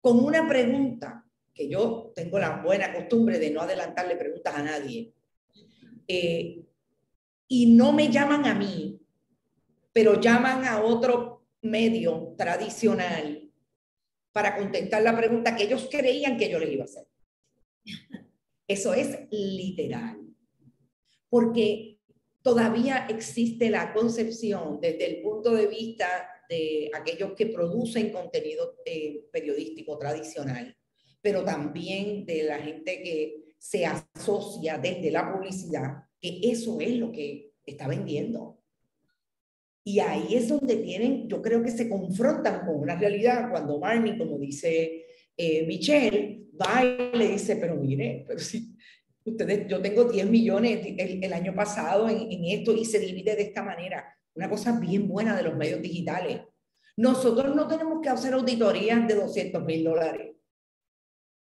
S2: con una pregunta, que yo tengo la buena costumbre de no adelantarle preguntas a nadie, eh, y no me llaman a mí, pero llaman a otro medio tradicional para contestar la pregunta que ellos creían que yo les iba a hacer. Eso es literal. Porque todavía existe la concepción desde el punto de vista de aquellos que producen contenido eh, periodístico tradicional, pero también de la gente que se asocia desde la publicidad, que eso es lo que está vendiendo. Y ahí es donde tienen, yo creo que se confrontan con una realidad cuando Barney, como dice eh, Michelle, va y le dice, pero mire, pero si ustedes, yo tengo 10 millones el, el año pasado en, en, esto y se divide de esta manera. Una cosa bien buena de los medios digitales. Nosotros no tenemos que hacer auditorías de 200 mil dólares.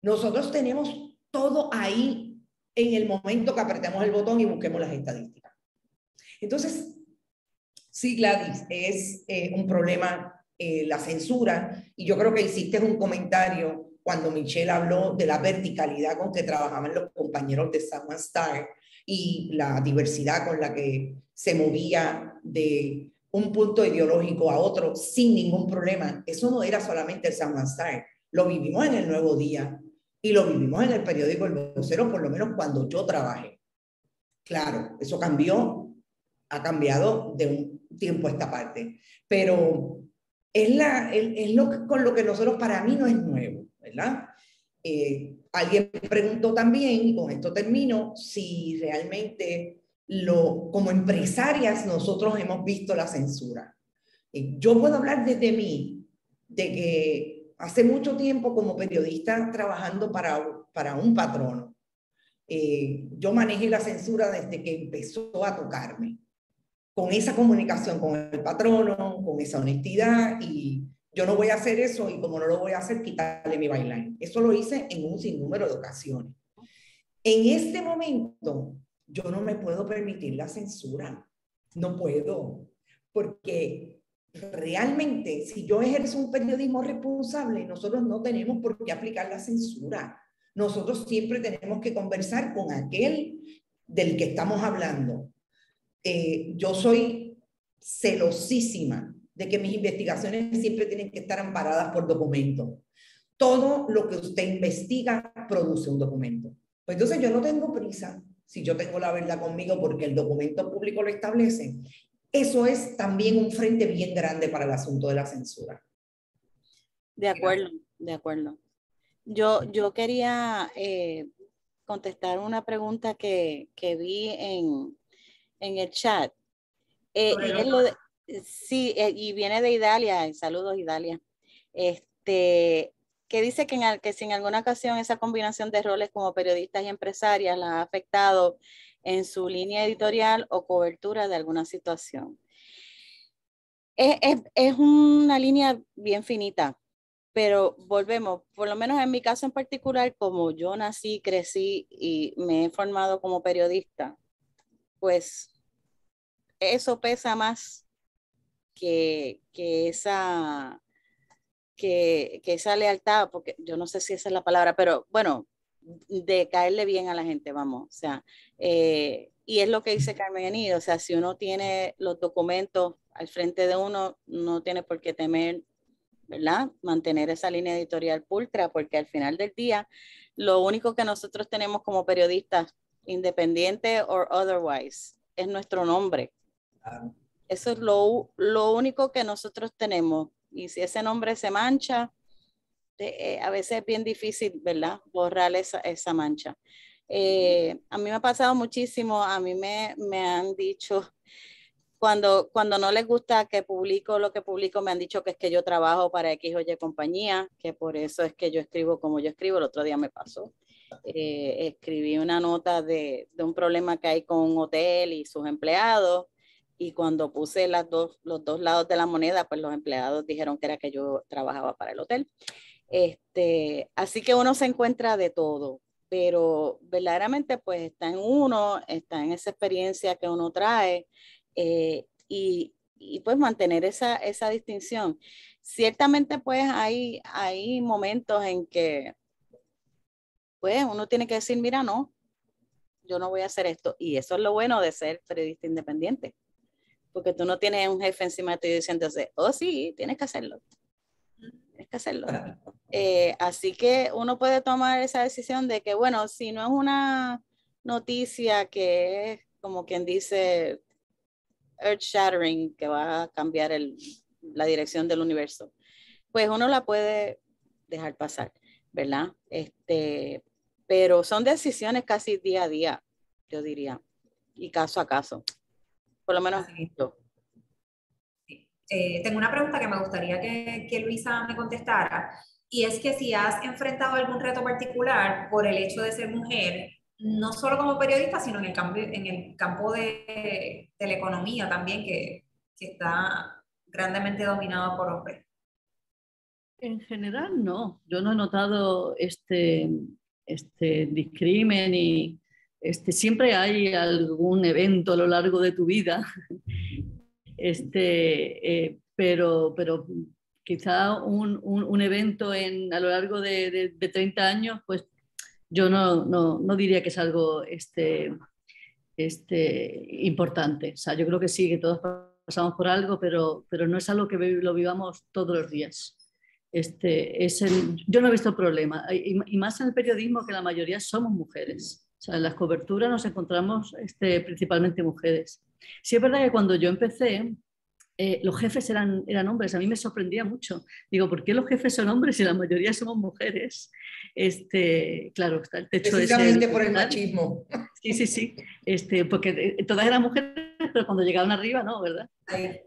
S2: Nosotros tenemos todo ahí en el momento que apretemos el botón y busquemos las estadísticas. Entonces, Sí, Gladys, es eh, un problema eh, la censura y yo creo que hiciste un comentario cuando Michelle habló de la verticalidad con que trabajaban los compañeros de Someone Star y la diversidad con la que se movía de un punto ideológico a otro sin ningún problema. Eso no era solamente el Someone Star, lo vivimos en el Nuevo Día y lo vivimos en el periódico El Vocero, por lo menos cuando yo trabajé. Claro, eso cambió, ha cambiado de un tiempo esta parte. Pero es, la, es lo con lo que nosotros, para mí, no es nuevo, ¿verdad? Eh, alguien preguntó también, y con esto termino, si realmente lo, como empresarias nosotros hemos visto la censura. Eh, yo puedo hablar desde mí, de que hace mucho tiempo como periodista trabajando para, para un patrono, eh, yo manejé la censura desde que empezó a tocarme con esa comunicación con el patrono, con esa honestidad y yo no voy a hacer eso y como no lo voy a hacer, quitarle mi bailar. Eso lo hice en un sinnúmero de ocasiones. En este momento, yo no me puedo permitir la censura. No puedo. Porque realmente, si yo ejerzo un periodismo responsable, nosotros no tenemos por qué aplicar la censura. Nosotros siempre tenemos que conversar con aquel del que estamos hablando eh, yo soy celosísima de que mis investigaciones siempre tienen que estar amparadas por documentos. Todo lo que usted investiga produce un documento. Pues entonces yo no tengo prisa si yo tengo la verdad conmigo porque el documento público lo establece. Eso es también un frente bien grande para el asunto de la censura.
S3: De acuerdo, de acuerdo. Yo, yo quería eh, contestar una pregunta que, que vi en, en el chat. Eh, y sí, eh, y viene de Italia, saludos Italia, este, que dice que, en, que si en alguna ocasión esa combinación de roles como periodistas y empresarias la ha afectado en su línea editorial o cobertura de alguna situación. Es, es, es una línea bien finita, pero volvemos, por lo menos en mi caso en particular, como yo nací, crecí y me he formado como periodista, pues eso pesa más que, que esa, que, que, esa lealtad, porque yo no sé si esa es la palabra, pero bueno, de caerle bien a la gente, vamos, o sea, eh, y es lo que dice Carmen Enido, o sea, si uno tiene los documentos al frente de uno, no tiene por qué temer ¿verdad? Mantener esa línea editorial pulcra, porque al final del día, lo único que nosotros tenemos como periodistas, independiente o otherwise, es nuestro nombre. Eso es lo, lo, único que nosotros tenemos. Y si ese nombre se mancha, eh, a veces es bien difícil, ¿verdad? Borrar esa, esa mancha. Eh, a mí me ha pasado muchísimo, a mí me, me han dicho, cuando, cuando no les gusta que publico lo que publico, me han dicho que es que yo trabajo para X o Y compañía, que por eso es que yo escribo como yo escribo. El otro día me pasó. Eh, escribí una nota de, de, un problema que hay con un hotel y sus empleados y cuando puse las dos, los dos lados de la moneda, pues los empleados dijeron que era que yo trabajaba para el hotel. Este, así que uno se encuentra de todo, pero verdaderamente pues está en uno, está en esa experiencia que uno trae eh, y, y, pues mantener esa, esa distinción. Ciertamente pues hay, hay momentos en que pues uno tiene que decir, mira, no, yo no voy a hacer esto. Y eso es lo bueno de ser periodista independiente, porque tú no tienes un jefe encima de ti diciéndose, oh sí, tienes que hacerlo. Tienes que hacerlo. Eh, así que uno puede tomar esa decisión de que, bueno, si no es una noticia que es como quien dice earth shattering, que va a cambiar el, la dirección del universo, pues uno la puede dejar pasar, ¿verdad? Este, pero son decisiones casi día a día, yo diría, y caso a caso, por lo menos esto.
S1: Eh, tengo una pregunta que me gustaría que, que Luisa me contestara, y es que si has enfrentado algún reto particular por el hecho de ser mujer, no solo como periodista, sino en el, campo, en el campo de, de la economía también, que, que, está grandemente dominado por hombres.
S5: En general, no. Yo no he notado este, este discrimen y este, siempre hay algún evento a lo largo de tu vida, este, eh, pero, pero quizá un, un, un, evento en, a lo largo de, de, de 30 años, pues yo no, no, no, diría que es algo este, este, importante. O sea, yo creo que sí, que todos pasamos por algo, pero, pero no es algo que lo vivamos todos los días. Este, es el, yo no he visto problema, y, y, más en el periodismo que la mayoría somos mujeres. O sea, en las coberturas nos encontramos este, principalmente mujeres. Sí es verdad que cuando yo empecé, eh, los jefes eran, eran hombres. A mí me sorprendía mucho. Digo, ¿por qué los jefes son hombres y la mayoría somos mujeres? Este, claro, está el techo
S2: Precisamente por el machismo.
S5: Sí, sí, sí. Este, porque eh, todas eran mujeres, pero cuando llegaban arriba, no, ¿verdad?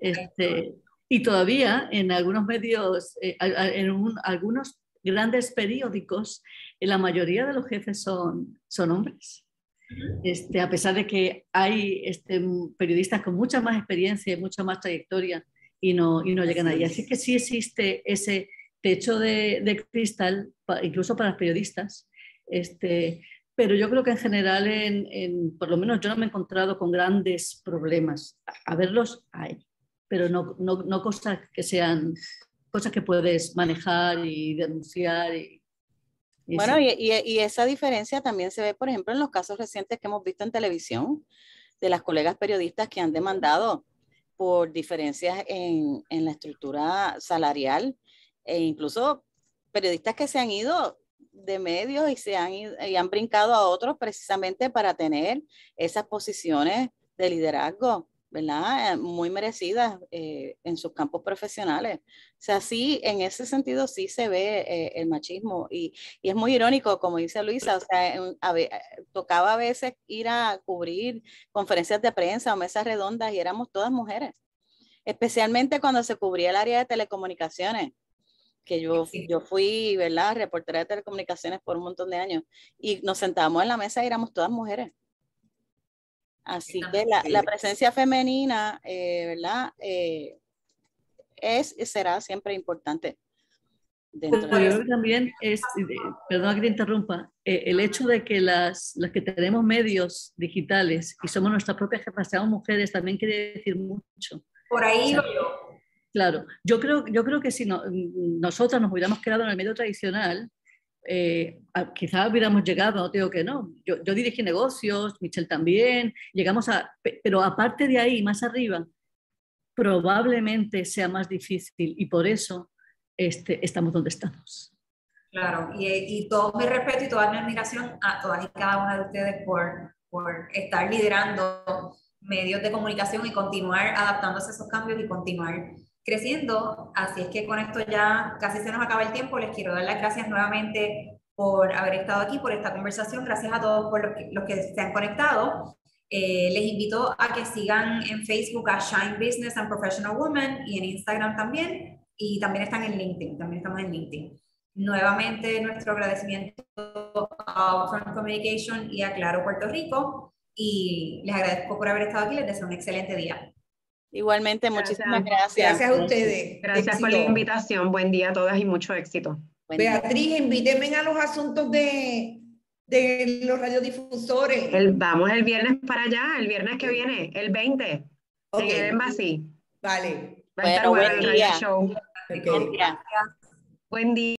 S5: Este, y todavía en algunos medios, eh, en un, algunos grandes periódicos, la mayoría de los jefes son, son hombres. Este, a pesar de que hay este, periodistas con mucha más experiencia y mucha más trayectoria y no, y no llegan ahí. Así que sí existe ese techo de, de cristal, incluso para los periodistas. Este, pero yo creo que en general, en, en, por lo menos yo no me he encontrado con grandes problemas. A, a verlos hay, pero no, no, no, cosas que sean cosas que puedes manejar y denunciar y,
S3: bueno, y, y, y, esa diferencia también se ve, por ejemplo, en los casos recientes que hemos visto en televisión de las colegas periodistas que han demandado por diferencias en, en la estructura salarial e incluso periodistas que se han ido de medios y se han, y han brincado a otros precisamente para tener esas posiciones de liderazgo ¿verdad? Muy merecidas eh, en sus campos profesionales. O sea, sí, en ese sentido sí se ve eh, el machismo y, y, es muy irónico, como dice Luisa, o sea, en, a, tocaba a veces ir a cubrir conferencias de prensa o mesas redondas y éramos todas mujeres, especialmente cuando se cubría el área de telecomunicaciones que yo, yo fui, ¿verdad? Reportera de telecomunicaciones por un montón de años y nos sentábamos en la mesa y éramos todas mujeres. Así que la, la presencia femenina, eh, ¿verdad? Eh, es y será siempre importante.
S5: Dentro Pero yo también es, perdón que te interrumpa, eh, el hecho de que las, las que tenemos medios digitales y somos nuestras propias jefas, seamos mujeres, también quiere decir mucho.
S1: Por ahí o sea,
S5: yo. Claro, yo creo, yo creo que si no, nosotras nos hubiéramos quedado en el medio tradicional, eh, quizás hubiéramos llegado, no digo que no, yo, yo, dirigí negocios, Michelle también, llegamos a, pero aparte de ahí, más arriba, probablemente sea más difícil y por eso este, estamos donde estamos.
S1: Claro, y, y, todo mi respeto y toda mi admiración a todas y cada una de ustedes por, por estar liderando medios de comunicación y continuar adaptándose a esos cambios y continuar creciendo. Así es que con esto ya casi se nos acaba el tiempo. Les quiero dar las gracias nuevamente por haber estado aquí, por esta conversación. Gracias a todos por los que, los que se han conectado. Eh, les invito a que sigan en Facebook a Shine Business and Professional Woman y en Instagram también. Y también están en LinkedIn, también estamos en LinkedIn. Nuevamente nuestro agradecimiento a Upfront Communication y a Claro Puerto Rico. Y les agradezco por haber estado aquí. Les deseo un excelente día.
S3: Igualmente, muchísimas gracias.
S2: Gracias a ustedes.
S4: Gracias por la invitación. Buen día a todas y mucho éxito.
S2: Beatriz, invítenme a los asuntos de, de los radiodifusores.
S4: El, vamos el viernes para allá, el viernes que viene, el 20, okay. en el Embassy.
S2: Vale.
S4: Va a estar bueno,
S3: buen día.
S4: Show.
S3: Okay. Buen día.
S4: Buen día.